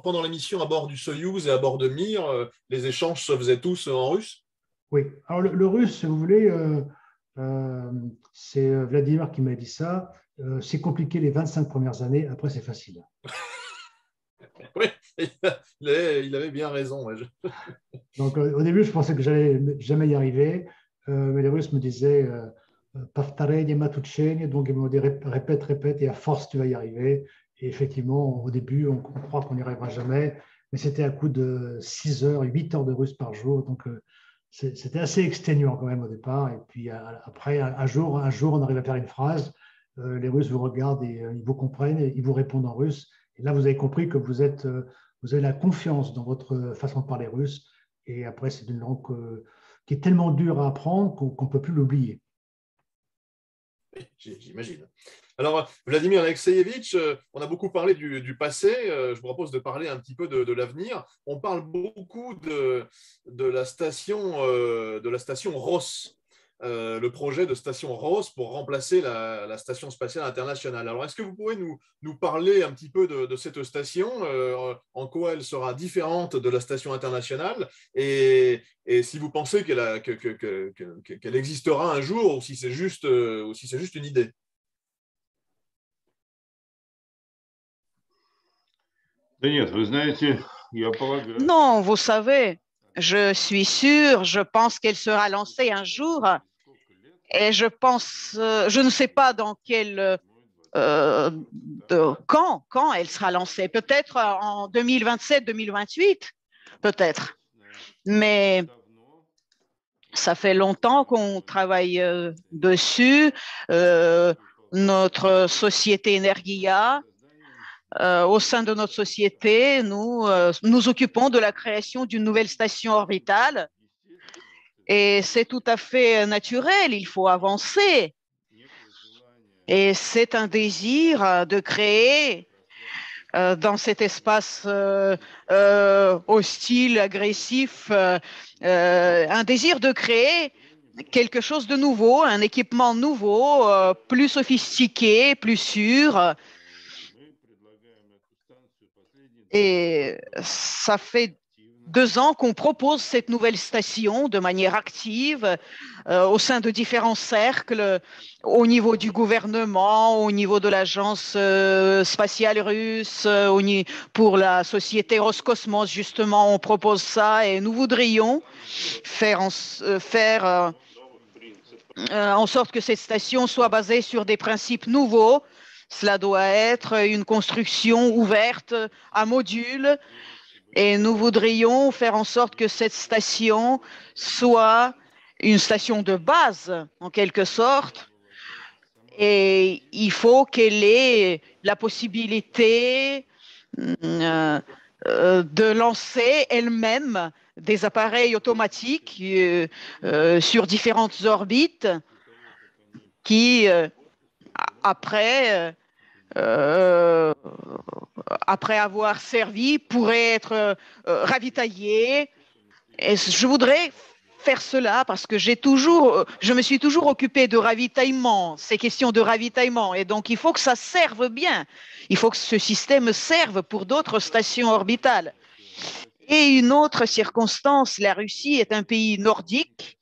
pendant la mission à bord du Soyuz et à bord de Mir, euh, les échanges se faisaient tous en russe? Oui. Alors, le, russe, si vous voulez, euh, c'est Vladimir qui m'a dit ça. c'est compliqué les 25 premières années. Après, c'est facile. <laughs> <laughs> oui, il avait bien raison. <laughs> Donc, au début, je pensais que j'allais jamais y arriver. mais les Russes me disaient Paftarenie, Matuceni, donc ils m'ont dit répète, répète, et à force tu vas y arriver. Et effectivement, au début, on, croit qu'on n'y arrivera jamais, mais c'était à coup de 6 heures, 8 heures de russe par jour. Donc, euh, c'était assez exténuant quand même au départ. Et puis après, un jour, un jour, on arrive à faire une phrase. les Russes vous regardent et ils vous comprennent et ils vous répondent en russe. Et là, vous avez compris que vous, êtes, vous avez la confiance dans votre façon de parler russe. Et après, c'est une langue qui est tellement dure à apprendre qu'on ne peut plus l'oublier. J'imagine. Alors, Vladimir Alexeyevitch, euh, on a beaucoup parlé du, passé. Euh, je vous propose de parler un petit peu de, l'avenir. On parle beaucoup de, de, la, station, euh, de la station Ross. Euh, le projet de station Ross pour remplacer la, station spatiale internationale. Alors, est-ce que vous pouvez nous, nous, parler un petit peu de, cette station, euh, en quoi elle sera différente de la station internationale, et, si vous pensez qu'elle que, existera un jour, ou si c'est juste, euh, si juste une idée? Non, vous savez, je suis sûre, je pense qu'elle sera lancée un jour. Et je pense, euh, je ne sais pas dans quel, euh, quand, quand elle sera lancée. Peut-être en 2027-2028, peut-être. Mais ça fait longtemps qu'on travaille euh, dessus. notre société Energia, au sein de notre société, nous nous occupons de la création d'une nouvelle station orbitale et c'est tout à fait naturel, il faut avancer. Et c'est un désir euh, de créer euh, dans cet espace euh, hostile, agressif, un désir de créer quelque chose de nouveau, un équipement nouveau, plus sophistiqué, plus sûr. Et ça fait deux ans qu'on propose cette nouvelle station de manière active euh, au sein de différents cercles, au niveau du gouvernement, au niveau de l'agence euh, spatiale russe, euh, pour la société Roscosmos, justement, on propose ça et nous voudrions faire en, faire, en sorte que cette station soit basée sur des principes nouveaux. Cela doit être une construction ouverte à modules et nous voudrions faire en sorte que cette station soit une station de base, en quelque sorte. Et il faut qu'elle ait la possibilité euh, euh, de lancer elle-même des appareils automatiques euh, sur différentes orbites qui, après, après avoir servi, pourrait être euh, ravitaillé. Et je voudrais faire cela parce que j'ai toujours, je me suis toujours occupé de ravitaillement, ces questions de ravitaillement. Et donc, il faut que ça serve bien. Il faut que ce système serve pour d'autres stations orbitales. Et une autre circonstance, la Russie est un pays nordique.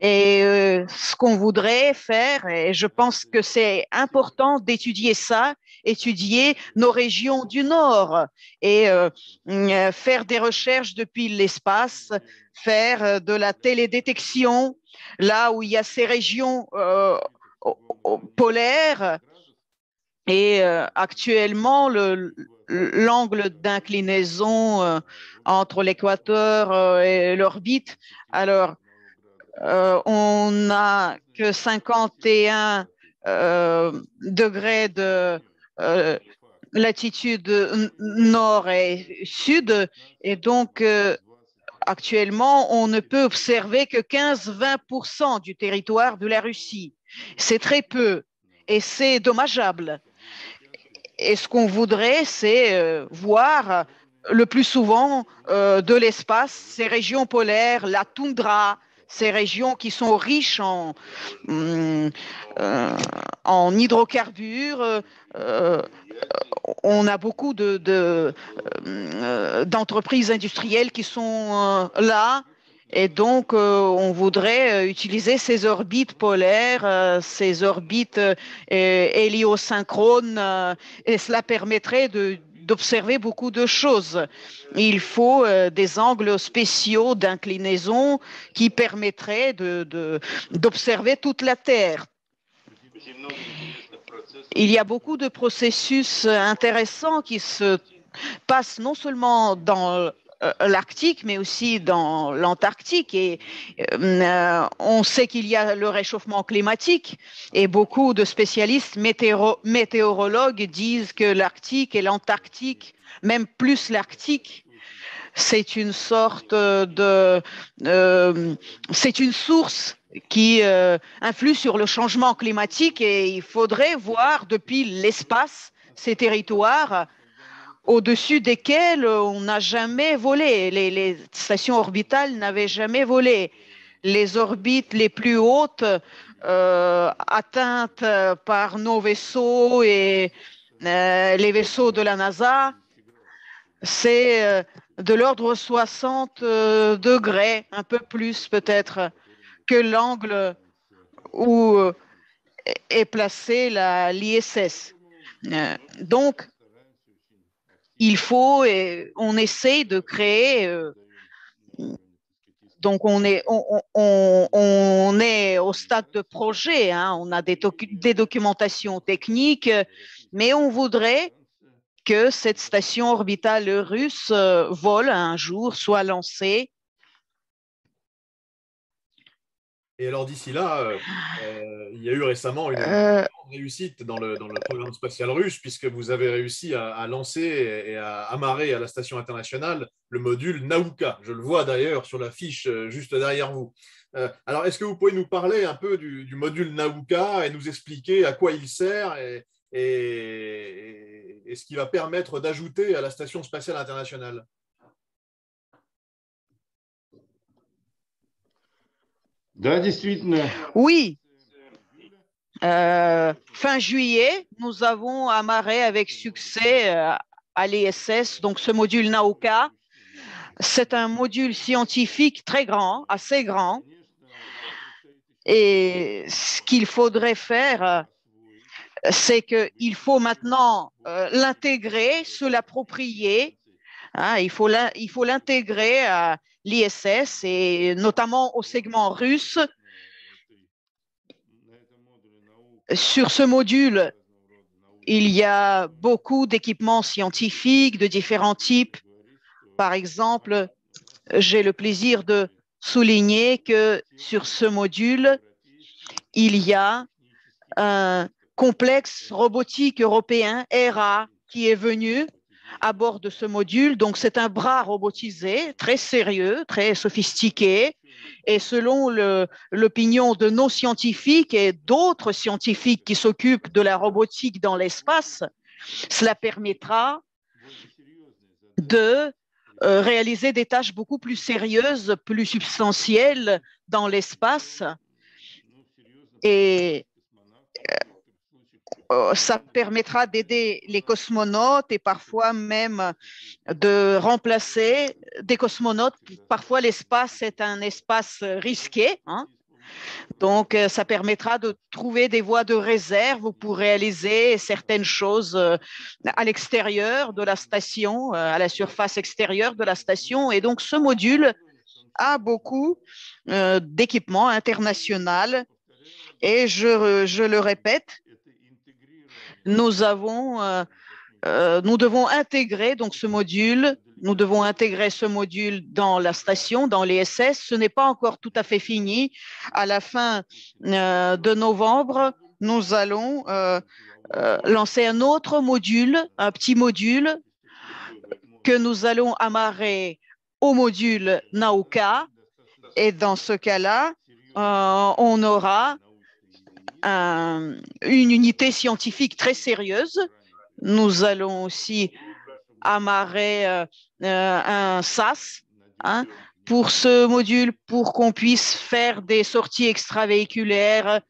Et euh, ce qu'on voudrait faire, et je pense que c'est important d'étudier ça, étudier nos régions du Nord et euh, euh, faire des recherches depuis l'espace, faire euh, de la télédétection là où il y a ces régions polaires. Et actuellement, l'angle d'inclinaison entre l'équateur et l'orbite, alors on n'a que 51 degrés de euh, latitude nord et sud. Et donc, euh, actuellement, on ne peut observer que 15-20% du territoire de la Russie. C'est très peu et c'est dommageable. Et ce qu'on voudrait, c'est euh, voir le plus souvent de l'espace ces régions polaires, la toundra, ces régions qui sont riches en, hum, euh, hydrocarbures. Euh, on a beaucoup de, euh, d'entreprises industrielles qui sont là. Et donc, on voudrait utiliser ces orbites polaires, ces orbites héliosynchrones, et cela permettrait de, d'observer beaucoup de choses. Il faut euh, des angles spéciaux d'inclinaison qui permettraient d'observer de, toute la Terre. il y a beaucoup de processus intéressants qui se passent non seulement dans l'Arctique, mais aussi dans l'Antarctique. Et euh, on sait qu'il y a le réchauffement climatique et beaucoup de spécialistes météorologues disent que l'Arctique et l'Antarctique, même plus l'Arctique, c'est une sorte de, euh, c'est une source qui influe sur le changement climatique et il faudrait voir depuis l'espace ces territoires au-dessus desquels on n'a jamais volé. Les, stations orbitales n'avaient jamais volé. Les orbites les plus hautes euh, atteintes par nos vaisseaux et euh, les vaisseaux de la NASA, c'est euh, de l'ordre 60 degrés, un peu plus peut-être, que l'angle où est placée l'ISS. Donc, il faut, et on essaie de créer. Euh, donc, on est, au stade de projet, hein, on a des, des, documentations techniques, mais on voudrait que cette station orbitale russe euh, vole un jour, soit lancée Et alors d'ici là, euh, euh, il y a eu récemment une euh... réussite dans le, dans le, programme spatial russe, puisque vous avez réussi à, lancer et à amarrer à la station internationale le module Nauka. Je le vois d'ailleurs sur la fiche euh, juste derrière vous. alors, est-ce que vous pouvez nous parler un peu du, module Nauka et nous expliquer à quoi il sert et, et, et ce qui va permettre d'ajouter à la station spatiale internationale? Oui. Euh, fin juillet, nous avons amarré avec succès euh, à l'ISS, donc ce module Nauka. C'est un module scientifique très grand, assez grand. Et ce qu'il faudrait faire, c'est qu'il faut maintenant euh, l'intégrer, se l'approprier. Hein, il faut l'intégrer à l'ISS et notamment au segment russe. Sur ce module, il y a beaucoup d'équipements scientifiques de différents types. Par exemple, j'ai le plaisir de souligner que sur ce module, il y a un complexe robotique européen, ERA, qui est venu à bord de ce module. Donc, c'est un bras robotisé, très sérieux, très sophistiqué. Et selon l'opinion de nos scientifiques et d'autres scientifiques qui s'occupent de la robotique dans l'espace, cela permettra de euh, réaliser des tâches beaucoup plus sérieuses, plus substantielles dans l'espace. Et ça permettra d'aider les cosmonautes et parfois même de remplacer des cosmonautes. Parfois, l'espace est un espace risqué. Hein. Donc, euh, ça permettra de trouver des voies de réserve pour réaliser certaines choses euh, à l'extérieur de la station, à la surface extérieure de la station. Et donc, ce module a beaucoup d'équipements internationaux. Et je le répète, nous avons, euh, euh, nous devons intégrer donc ce module. Nous devons intégrer ce module dans la station, dans l'ISS. Ce n'est pas encore tout à fait fini. À la fin euh, de novembre, nous allons lancer un autre module, un petit module que nous allons amarrer au module Nauka. Et dans ce cas-là, on aura une unité scientifique très sérieuse. Nous allons aussi amarrer euh, euh, un SAS hein, pour ce module pour qu'on puisse faire des sorties extravéhiculaires.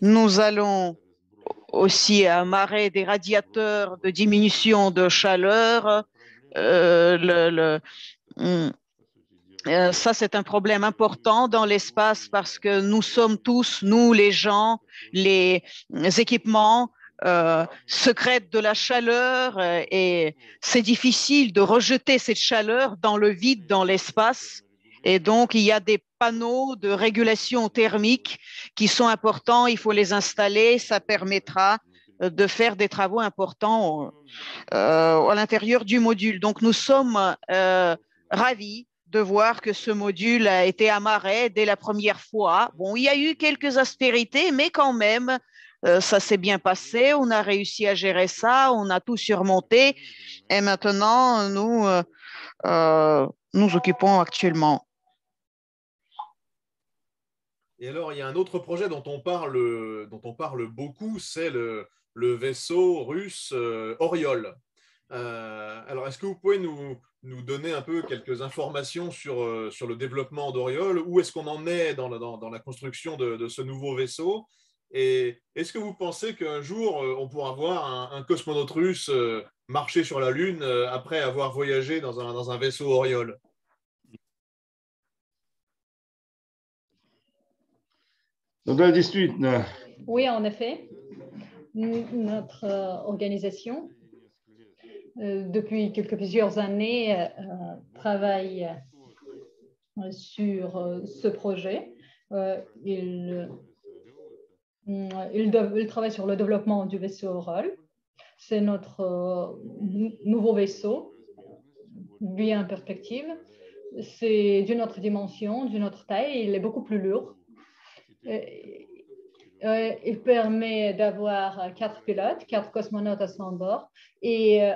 Nous allons aussi amarrer des radiateurs de diminution de chaleur. Euh, le, le, hmm, euh, ça, c'est un problème important dans l'espace parce que nous sommes tous, nous les gens, les équipements, euh, secrètent de la chaleur euh, et c'est difficile de rejeter cette chaleur dans le vide, dans l'espace. Et donc, il y a des panneaux de régulation thermique qui sont importants. Il faut les installer. Ça permettra de faire des travaux importants à l'intérieur du module. Donc, nous sommes ravis de voir que ce module a été amarré dès la première fois. Bon, il y a eu quelques aspérités, mais quand même, ça s'est bien passé. On a réussi à gérer ça, on a tout surmonté. Et maintenant, nous nous occupons actuellement. Et alors, il y a un autre projet dont on parle, dont on parle beaucoup, c'est le, le, vaisseau russe euh, Oriol. Euh, alors, est-ce que vous pouvez nous, nous, donner un peu quelques informations sur, euh, sur le développement d'Oriol? Où est-ce qu'on en est dans la, dans, la construction de, de, ce nouveau vaisseau? Et est-ce que vous pensez qu'un jour, on pourra voir un, cosmonaute russe marcher sur la Lune après avoir voyagé dans un, dans un vaisseau Oriol? Oui, en effet. Notre euh, organisation, euh, depuis quelques plusieurs années, euh, travaille sur ce projet. Il, il, travaille sur le développement du vaisseau Aurol. C'est notre nouveau vaisseau, bien en perspective. C'est d'une autre dimension, d'une autre taille. Il est beaucoup plus lourd euh, euh, il permet d'avoir quatre pilotes, quatre cosmonautes à son bord. Et euh,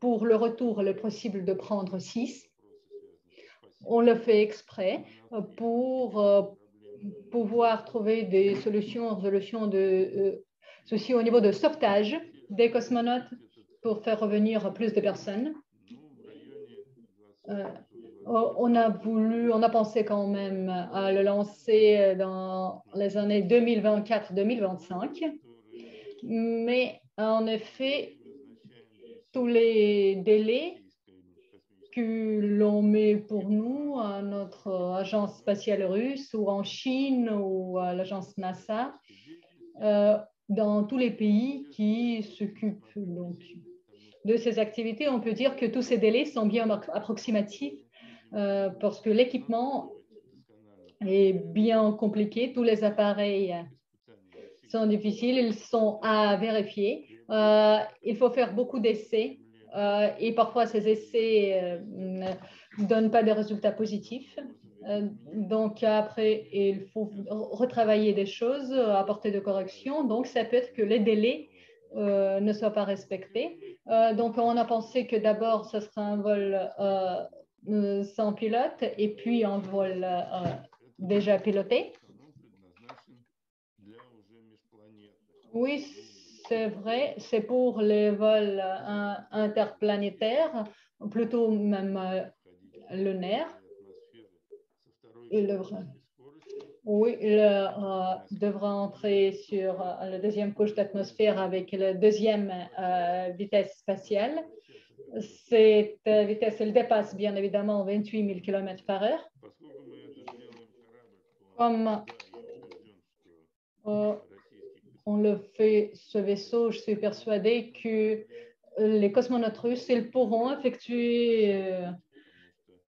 pour le retour, il est possible de prendre six. On le fait exprès pour pouvoir trouver des solutions, résolutions de ceci au niveau de sauvetage des cosmonautes pour faire revenir plus de personnes. Oh, on a voulu, on a pensé quand même à le lancer dans les années 2024-2025. Mais en effet, tous les délais que l'on met pour nous à notre agence spatiale russe ou en Chine ou à l'agence NASA, euh, dans tous les pays qui s'occupent de ces activités, on peut dire que tous ces délais sont bien approximatifs euh, parce que l'équipement est bien compliqué. Tous les appareils sont difficiles, ils sont à vérifier. Euh, il faut faire beaucoup d'essais euh, et parfois ces essais ne donnent pas de résultats positifs. donc après, il faut retravailler des choses, apporter de corrections. Donc ça peut être que les délais ne soient pas respectés. donc on a pensé que d'abord, ce serait un vol sans pilote et puis en vol euh, déjà piloté. Oui, c'est vrai. C'est pour les vols euh, interplanétaires, plutôt même lunaires. Il oui, il devra entrer sur la deuxième couche d'atmosphère avec la deuxième vitesse spatiale cette vitesse, elle dépasse bien évidemment 28 000 km par heure. Comme euh, on le fait, ce vaisseau, je suis persuadée que les cosmonautes russes, ils pourront effectuer euh,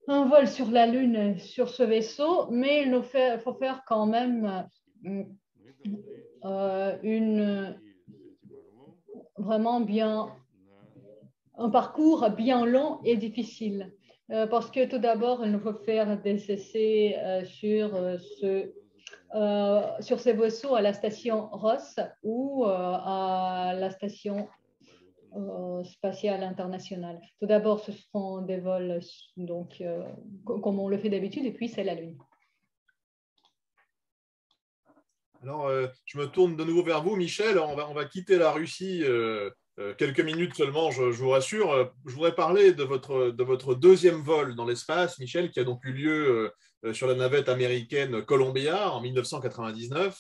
un vol sur la Lune sur ce vaisseau, mais il faut faire quand même euh, une vraiment bien un parcours bien long et difficile. Euh, parce que tout d'abord, il nous faut faire des essais euh, sur, euh, sur ces vaisseaux à la station Ross ou à la station spatiale internationale. Tout d'abord, ce seront des vols donc, comme on le fait d'habitude, et puis c'est la Lune. Alors, je me tourne de nouveau vers vous, Michel. On va, quitter la Russie quelques minutes seulement, je, vous rassure. Euh, je voudrais parler de votre, de votre deuxième vol dans l'espace, Michel, qui a donc eu lieu euh, sur la navette américaine Columbia en 1999.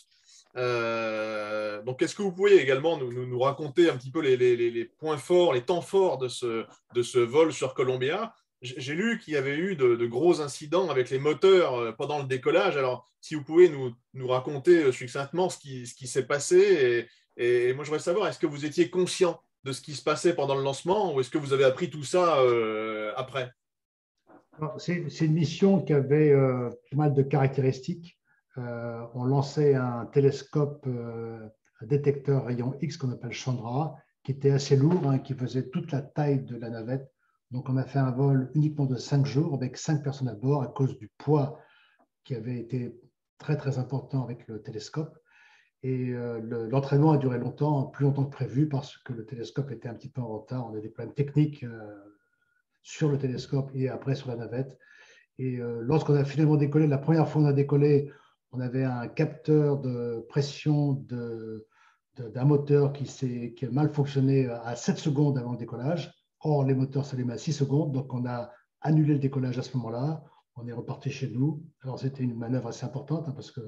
donc, est-ce que vous pouvez également nous, nous, raconter un petit peu les, les, points forts, les temps forts de ce, de ce vol sur Columbia? J'ai lu qu'il y avait eu de, gros incidents avec les moteurs pendant le décollage. Alors, si vous pouvez nous, nous raconter succinctement ce qui, ce qui s'est passé. Et moi, je voudrais savoir, est-ce que vous étiez conscient de ce qui se passait pendant le lancement ou est-ce que vous avez appris tout ça euh, après? C'est une mission qui avait euh, pas mal de caractéristiques. Euh, on lançait un télescope détecteur rayon X qu'on appelle Chandra, qui était assez lourd, hein, qui faisait toute la taille de la navette. Donc on a fait un vol uniquement de cinq jours avec cinq personnes à bord à cause du poids qui avait été très très important avec le télescope. Et euh, l'entraînement a duré longtemps, plus longtemps que prévu, parce que le télescope était un petit peu en retard. On a des problèmes techniques euh, sur le télescope et après sur la navette. Et euh, lorsqu'on a finalement décollé, la première fois qu'on a décollé, on avait un capteur de pression d'un moteur qui, qui a mal fonctionné à 7 secondes avant le décollage. Or, les moteurs s'allument à 6 secondes, donc on a annulé le décollage à ce moment-là. On est reparti chez nous. Alors, c'était une manœuvre assez importante hein, parce que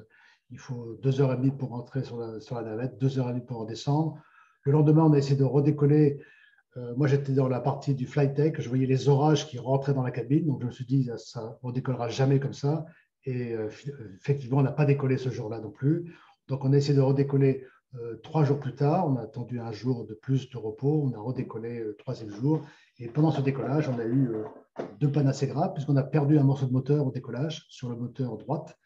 il faut deux heures et demie pour rentrer sur la, navette, deux heures et demie pour redescendre. Le lendemain, on a essayé de redécoller. Euh, moi, j'étais dans la partie du flight tech. Je voyais les orages qui rentraient dans la cabine. Donc, je me suis dit, ça, on décollera jamais comme ça. Et euh, effectivement, on n'a pas décollé ce jour-là non plus. Donc, on a essayé de redécoller euh, trois jours plus tard. On a attendu un jour de plus de repos. On a redécollé le troisième jour. Et pendant ce décollage, on a eu deux pannes assez graves, puisqu'on a perdu un morceau de moteur au décollage sur le moteur droite.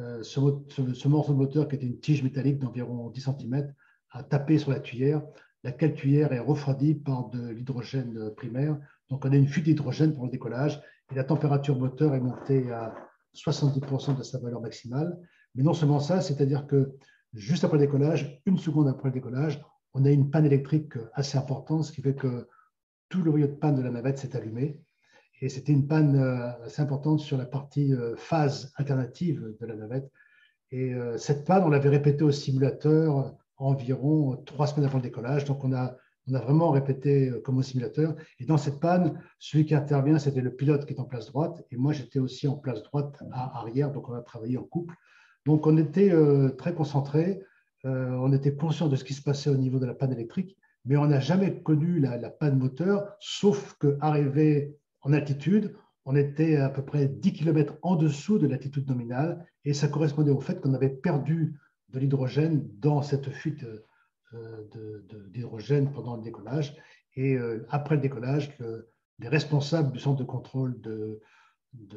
Euh, ce, morceau de moteur, qui était une tige métallique d'environ 10 cm, a tapé sur la tuyère, laquelle tuyère est refroidie par de l'hydrogène primaire. Donc, on a une fuite d'hydrogène pour le décollage et la température moteur est montée à 70% de sa valeur maximale. Mais non seulement ça, c'est-à-dire que juste après le décollage, une seconde après le décollage, on a une panne électrique assez importante, ce qui fait que tout le voyau de panne de la navette s'est allumé. Et c'était une panne euh, assez importante sur la partie euh, phase alternative de la navette. Et euh, cette panne, on l'avait répétée au simulateur environ trois semaines avant le décollage. Donc, on a, on a vraiment répété comme au simulateur. Et dans cette panne, celui qui intervient, c'était le pilote qui est en place droite. Et moi, j'étais aussi en place droite à arrière. Donc, on a travaillé en couple. Donc, on était très concentrés. on était conscient de ce qui se passait au niveau de la panne électrique. Mais on n'a jamais connu la, la panne moteur, sauf qu'arrivé en altitude, on était à peu près 10 km en dessous de l'altitude nominale et ça correspondait au fait qu'on avait perdu de l'hydrogène dans cette fuite euh, d'hydrogène pendant le décollage. Et euh, après le décollage, les responsables du centre de contrôle de,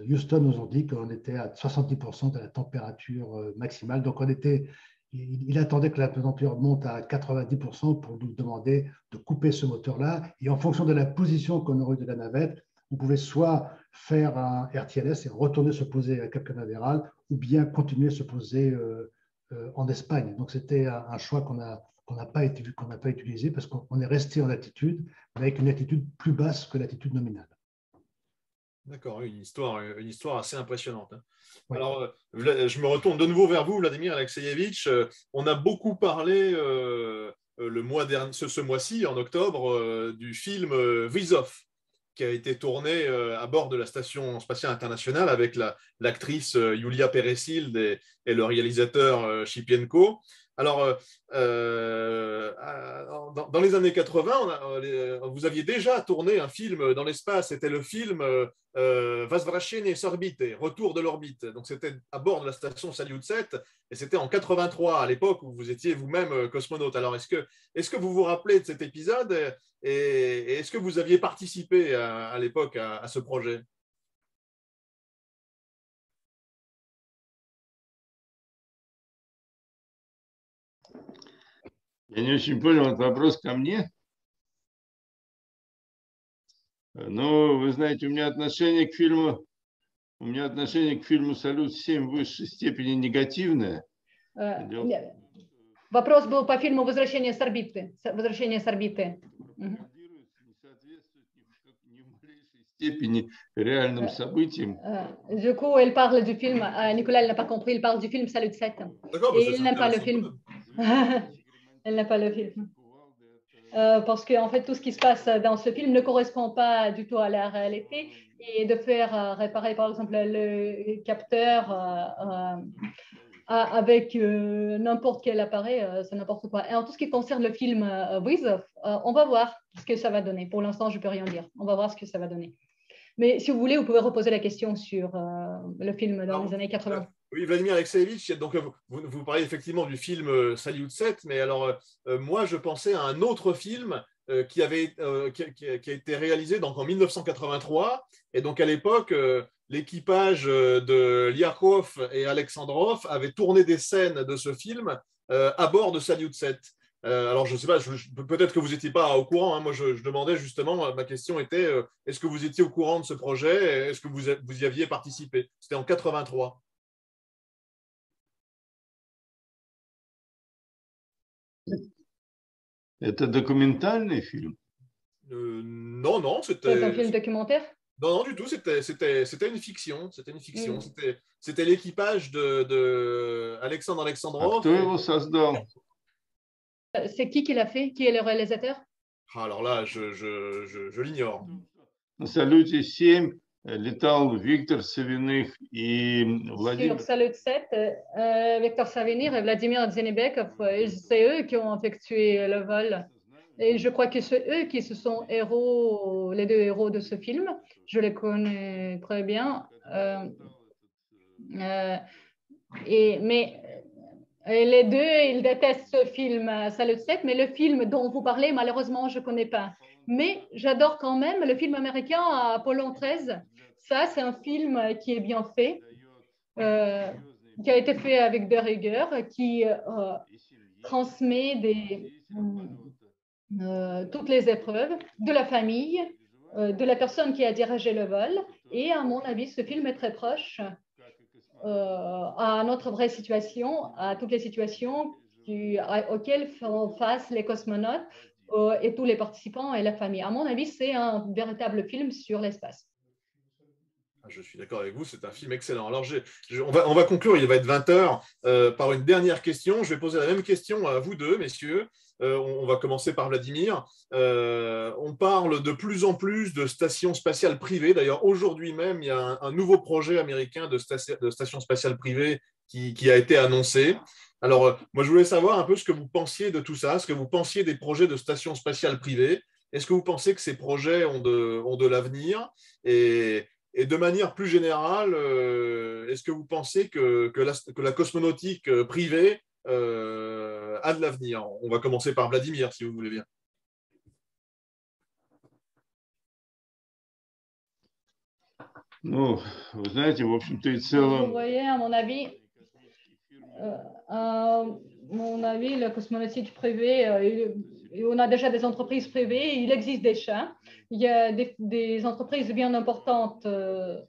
Houston nous ont dit qu'on était à 70% de la température euh, maximale. Donc on était, il, il, attendait que la température monte à 90% pour nous demander de couper ce moteur-là. Et en fonction de la position qu'on aurait de la navette, vous pouvez soit faire un RTLS et retourner se poser à Cap Canaveral, ou bien continuer à se poser euh, euh, en Espagne. Donc c'était un choix qu'on n'a pas, pas utilisé parce qu'on est resté en altitude, mais avec une altitude plus basse que l'altitude nominale. D'accord, une histoire, une histoire assez impressionnante. Hein. Alors, euh, je me retourne de nouveau vers vous, Vladimir Alexeyevich. On a beaucoup parlé le mois dernier, ce, mois-ci, en octobre, du film Vizov qui a été tourné euh, à bord de la station spatiale internationale avec l'actrice la, euh, Yulia et, et, le réalisateur euh, Shipienko. Alors, euh, dans, les années 80, vous aviez déjà tourné un film dans l'espace. C'était le film euh, et Sorbite, Retour de l'orbite. Donc, c'était à bord de la station Salyut 7 et c'était en 83, à l'époque où vous étiez vous-même cosmonaute. Alors, est-ce que, est que vous vous rappelez de cet épisode et, est-ce que vous aviez participé à, l'époque à ce projet? Я не очень понял, этот вопрос ко мне. Но вы знаете, у меня отношение к фильму, у меня отношение к фильму «Салют-7» в высшей степени негативное. Дело... Вопрос был по фильму «Возвращение с орбиты». «Возвращение с орбиты». степени реальным событиям. Du coup, elle parle du film, Nicolas n'a pas compris, il parle du film Salut 7. Et il n'aime pas le film. <laughs> Elle n'a pas le film. Euh, parce qu'en en fait, tout ce qui se passe dans ce film ne correspond pas du tout à la réalité. Et de faire euh, réparer, par exemple, le capteur euh, avec n'importe quel appareil, c'est n'importe quoi. Et en tout ce qui concerne le film Breeze, on va voir ce que ça va donner. Pour l'instant, je ne peux rien dire. On va voir ce que ça va donner. Mais si vous voulez, vous pouvez reposer la question sur le film dans les années 80. Oui, Vladimir Alexeevich, donc vous, vous, parlez effectivement du film euh, Salyut 7, mais alors euh, euh, moi je pensais à un autre film qui, avait, qui, a été réalisé donc en 1983, et donc à l'époque l'équipage de Liakov et Alexandrov avait tourné des scènes de ce film à bord de Salyut 7. alors, je ne sais pas, peut-être que vous n'étiez pas au courant. Hein. moi, je, demandais justement, ma question était est-ce que vous étiez au courant de ce projet Est-ce que vous, vous y aviez participé? C'était en 83. Это документальный фильм euh, Non, non, c'était. C'est un film documentaire Non, non, du tout, c'était, c'était, c'était une fiction. C'était une fiction. Mm. C'était, c'était l'équipage de, de Alexandre Alexandrov. C'est qui qui l'a fait Qui est le réalisateur ah, Alors là, je, je, je, je l'ignore. На салюте 7 летал Виктор Савиных и Владимir. Sur Salut 7, euh, Victor Savinir et Vladimir Zenebekov, c'est eux qui ont effectué le vol. Et je crois que c'est eux qui se sont héros, les deux héros de ce film. Je les connais très bien. Euh, euh, et, mais les deux, ils détestent ce film Salut 7, mais le film dont vous parlez, malheureusement, je ne connais pas. Mais j'adore quand même le film américain Apollon 13. ça, c'est un film qui est bien fait, euh, qui a été fait avec des rigueurs, qui transmet euh, toutes les épreuves de la famille, euh, de la personne qui a dirigé le vol. Et à mon avis, ce film est très proche euh, à notre vraie situation, à toutes les situations auxquelles font face les cosmonautes et tous les participants et la famille. À mon avis, c'est un véritable film sur l'espace. Ah, je suis d'accord avec vous, c'est un film excellent. Alors, on, va, on, va, conclure, il va être 20 heures, par une dernière question. Je vais poser la même question à vous deux, messieurs. Euh, on, va commencer par Vladimir. Euh, on parle de plus en plus de stations spatiales privées. D'ailleurs, aujourd'hui même, il y a un, nouveau projet américain de, station, spatiale privée qui, a été annoncé. Alors, euh, moi, je voulais savoir un peu ce que vous pensiez de tout ça, ce que vous pensiez des projets de stations spatiales privées. Est-ce que vous pensez que ces projets ont de, l'avenir? de manière plus générale, est-ce que vous pensez que, la, cosmonautique privée euh, a de l'avenir. On va commencer par Vladimir, si vous voulez bien. Ну, вы знаете, в общем-то и целом... Vous voyez, à mon avis, euh, à mon avis, la cosmonautique privée, euh, on a déjà des entreprises privées, il existe des. Il y a des, entreprises bien importantes euh,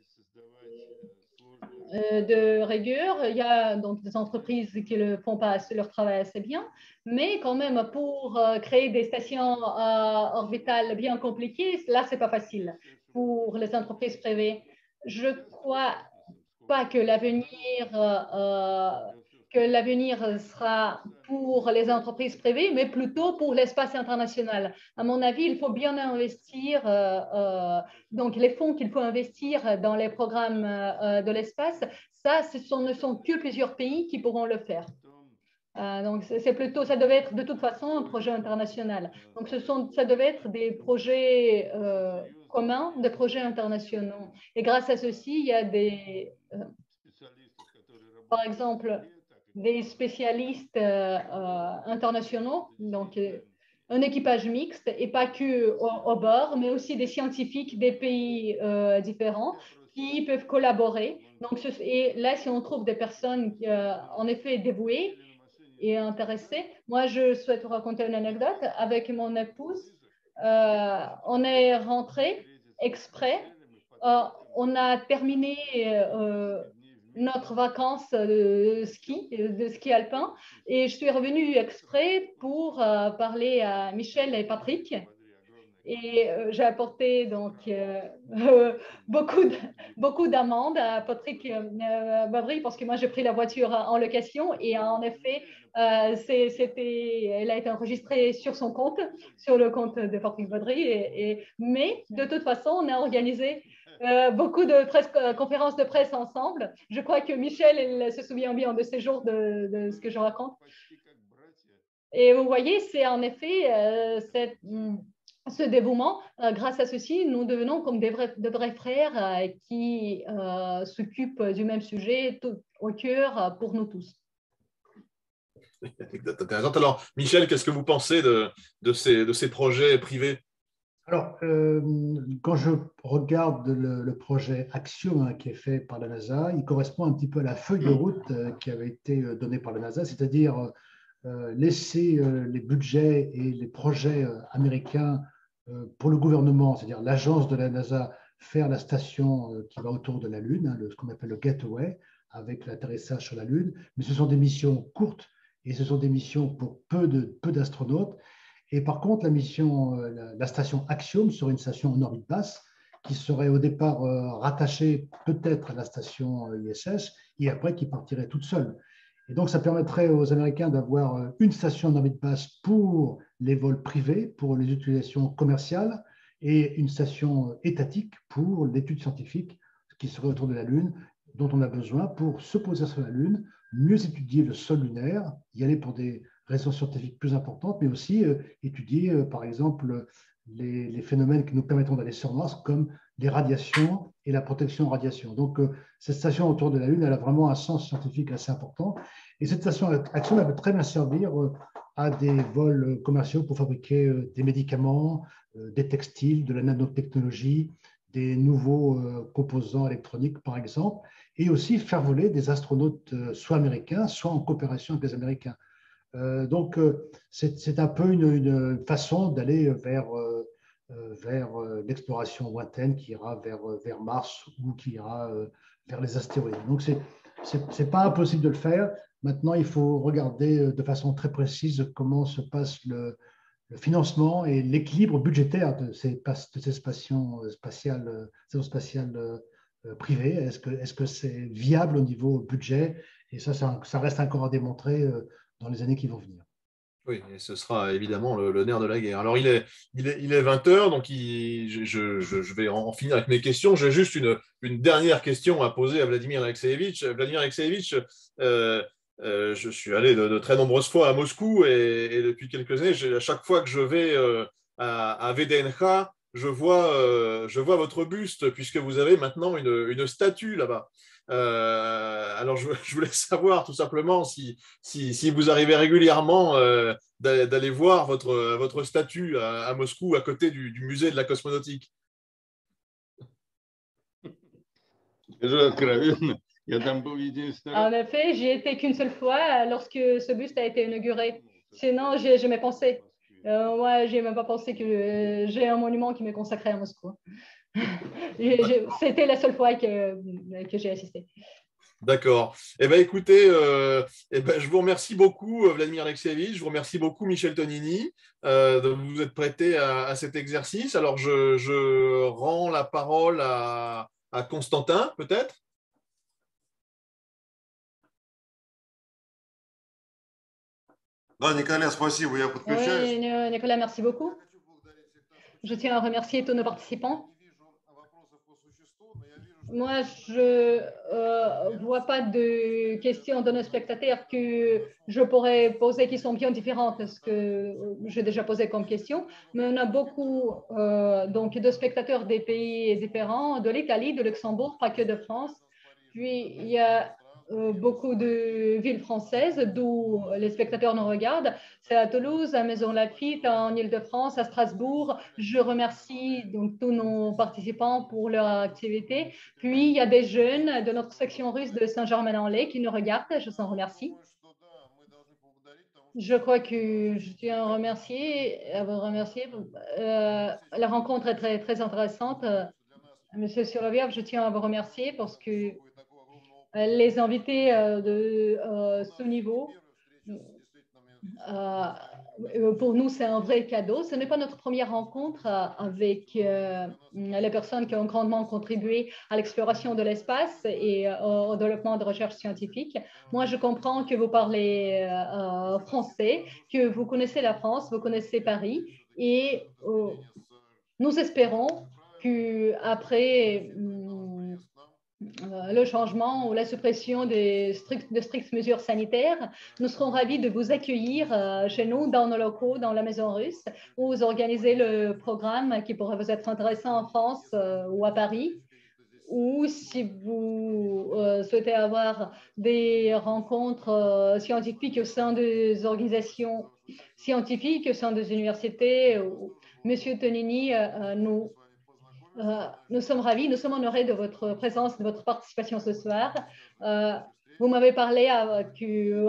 euh, de rigueur. Il y a donc des entreprises qui ne font pas leur travail assez bien, mais quand même pour euh, créer des stations orbitales bien compliquées, là, c'est pas facile pour les entreprises privées. Je crois pas que l'avenir que l'avenir sera pour les entreprises privées, mais plutôt pour l'espace international. À mon avis, il faut bien investir, euh, euh, donc les fonds qu'il faut investir dans les programmes euh, de l'espace, ça, ce ne sont que plusieurs pays qui pourront le faire. donc, c'est plutôt, ça devait être de toute façon un projet international. Donc, ce sont, ça devait être des projets communs, des projets internationaux. Et grâce à ceci, il y a des, par exemple, des spécialistes euh, euh, internationaux, donc euh, un équipage mixte et pas que au, bord, mais aussi des scientifiques des pays différents qui peuvent collaborer. Donc, et là, si on trouve des personnes en effet dévouées et intéressées, moi, je souhaite vous raconter une anecdote. Avec mon épouse, on est rentré exprès. on a terminé notre vacances de ski, de ski alpin. Et je suis revenue exprès pour euh, parler à Michel et Patrick. Et euh, j'ai apporté donc euh, <laughs> beaucoup, beaucoup d'amendes à Patrick Badry parce que moi j'ai pris la voiture en location et en effet, c'était, elle a été enregistrée sur son compte, sur le compte de Patrick Badry. Et, mais de toute façon, on a organisé euh, beaucoup de euh, conférences de presse ensemble. Je crois que Michel se souvient bien de ces jours de, ce que je raconte. Et vous voyez, c'est en effet euh, mm, ce dévouement. grâce à ceci, nous devenons comme de vrais frères qui s'occupent du même sujet au cœur pour nous tous. Alors, Michel, qu'est-ce que vous pensez de ces projets privés? Alors, euh, quand je regarde le, projet Axiom hein, qui est fait par la NASA, il correspond un petit peu à la feuille de route euh, qui avait été euh, donnée par la NASA, c'est-à-dire laisser les budgets et les projets américains pour le gouvernement, c'est-à-dire l'agence de la NASA, faire la station qui va autour de la Lune, hein, ce qu'on appelle le Gateway, avec l'atterrissage sur la Lune. Mais ce sont des missions courtes et ce sont des missions pour peu d'astronautes. Peu et par contre, la mission, la, la, station Axiom serait une station en orbite basse qui serait au départ rattachée peut-être à la station ISS et après qui partirait toute seule. Et donc, ça permettrait aux Américains d'avoir euh, une station d'orbite basse pour les vols privés, pour les utilisations commerciales, et une station euh, étatique pour l'étude scientifique qui serait autour de la Lune, dont on a besoin pour se poser sur la Lune, mieux étudier le sol lunaire, y aller pour des raisons scientifiques plus importantes, mais aussi euh, étudier, par exemple, les, phénomènes qui nous permettront d'aller sur Mars, comme les radiations et la protection aux radiations. Donc, euh, cette station autour de la Lune, elle a vraiment un sens scientifique assez important. Et cette station Action, elle peut très bien servir euh, à des vols commerciaux pour fabriquer euh, des médicaments, des textiles, de la nanotechnologie, des nouveaux composants électroniques, par exemple, et aussi faire voler des astronautes soit américains, soit en coopération avec les Américains. Donc, c'est un peu une, façon d'aller vers euh, vers euh, l'exploration lointaine qui ira vers, euh, vers Mars ou qui ira vers les astéroïdes. Donc, ce n'est pas impossible de le faire. Maintenant, il faut regarder de façon très précise comment se passe le, financement et l'équilibre budgétaire de ces, de ces stations spatiales, spatiales privées. Est-ce que c'est -ce c'est viable au niveau budget? Et ça, ça, reste encore à démontrer dans les années qui vont venir. Oui, et ce sera évidemment le, nerf de la guerre. Alors, il est, il est, il est 20h, donc je, vais en finir avec mes questions. J'ai juste une, une, dernière question à poser à Vladimir Alexeyevich. Vladimir Alexeyevich, euh, euh, je suis allé de, très nombreuses fois à Moscou et, depuis quelques années, à chaque fois que je vais euh, à, à VDNH, je vois, je vois votre buste, puisque vous avez maintenant une, une statue là-bas. Euh, alors, je, voulais <laughs> savoir tout simplement si, si, vous arrivez régulièrement euh, d'aller voir votre, votre statue à, Moscou à côté du, musée de la cosmonautique. <laughs> En effet, j'y étais qu'une seule fois lorsque ce buste a été inauguré. Sinon, j'ai jamais pensé. Euh, ouais, j'ai même pas pensé que j'ai un monument qui m'est consacré à Moscou. <laughs> C'était la seule fois que, que j'ai assisté. D'accord. Eh bien, écoutez, euh, eh ben, je vous remercie beaucoup, euh, Vladimir Alexeyevich. Je vous remercie beaucoup, Michel Tonini, euh, de vous être prêté à, cet exercice. Alors, je, rends la parole à, Constantin, peut-être? Non, Nicolas, Oui, Nicolas, merci beaucoup. Je tiens à remercier tous nos participants. Moi, je ne euh, vois pas de questions de nos spectateurs que je pourrais poser qui sont bien différentes de ce que j'ai déjà posé comme question. Mais on a beaucoup euh, donc, de spectateurs des pays différents, de l'Italie, de Luxembourg, pas que de France. Puis, il y a beaucoup de villes françaises d'où les spectateurs nous regardent. C'est à Toulouse, à Maison Lafitte, en Ile-de-France, à Strasbourg. Je remercie donc tous nos participants pour leur activité. Puis il y a des jeunes de notre section russe de Saint-Germain-en-Laye qui nous regardent. Je s'en remercie. Je crois que je tiens à remercier, à vous remercier. Euh, la rencontre est très, très intéressante. Monsieur Suroviev, je tiens à vous remercier parce que euh, les invités euh, de euh, ce niveau. pour nous, c'est un vrai cadeau. Ce n'est pas notre première rencontre avec les personnes qui ont grandement contribué à l'exploration de l'espace et au développement de recherche scientifique. Moi, je comprends que vous parlez français, que vous connaissez la France, vous connaissez Paris, et nous espérons qu'après euh, le changement ou la suppression de strictes mesures sanitaires. Nous serons ravis de vous accueillir euh, chez nous, dans nos locaux, dans la maison russe, où vous organisez le programme qui pourrait vous être intéressant en France euh, ou à Paris. Ou si vous souhaitez avoir des rencontres scientifiques au sein des organisations scientifiques, au sein des universités, Monsieur Tonini nous euh, nous sommes ravis, nous sommes honorés de votre présence, de votre participation ce soir. Euh, Vous m'avez parlé euh, que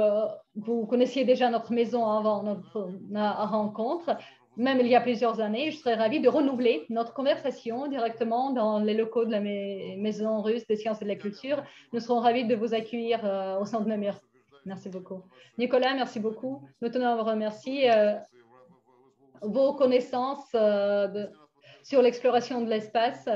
vous connaissiez déjà notre maison avant notre rencontre, même il y a plusieurs années. Je serais ravie de renouveler notre conversation directement dans les locaux de la Maison russe des sciences et de la culture. Nous serons ravis de vous accueillir au centre de mur. Merci beaucoup. Nicolas, merci beaucoup. Nous tenons à vous remercier. vos connaissances sur l'exploration de l'espace,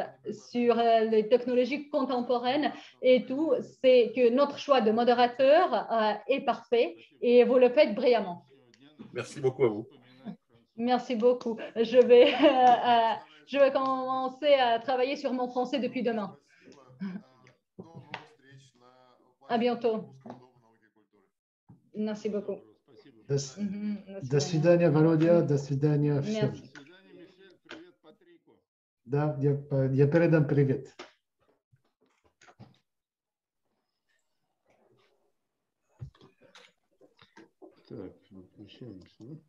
sur euh, les technologies contemporaines et tout, c'est que notre choix de modérateur euh, est parfait et vous le faites brillamment. Merci beaucoup à vous. Merci beaucoup. Je vais, euh, je vais commencer à travailler sur mon français depuis demain. À bientôt. Merci beaucoup. До свидания, Володя. До свидания всем. Да, я, я передам привет. Так, включаемся.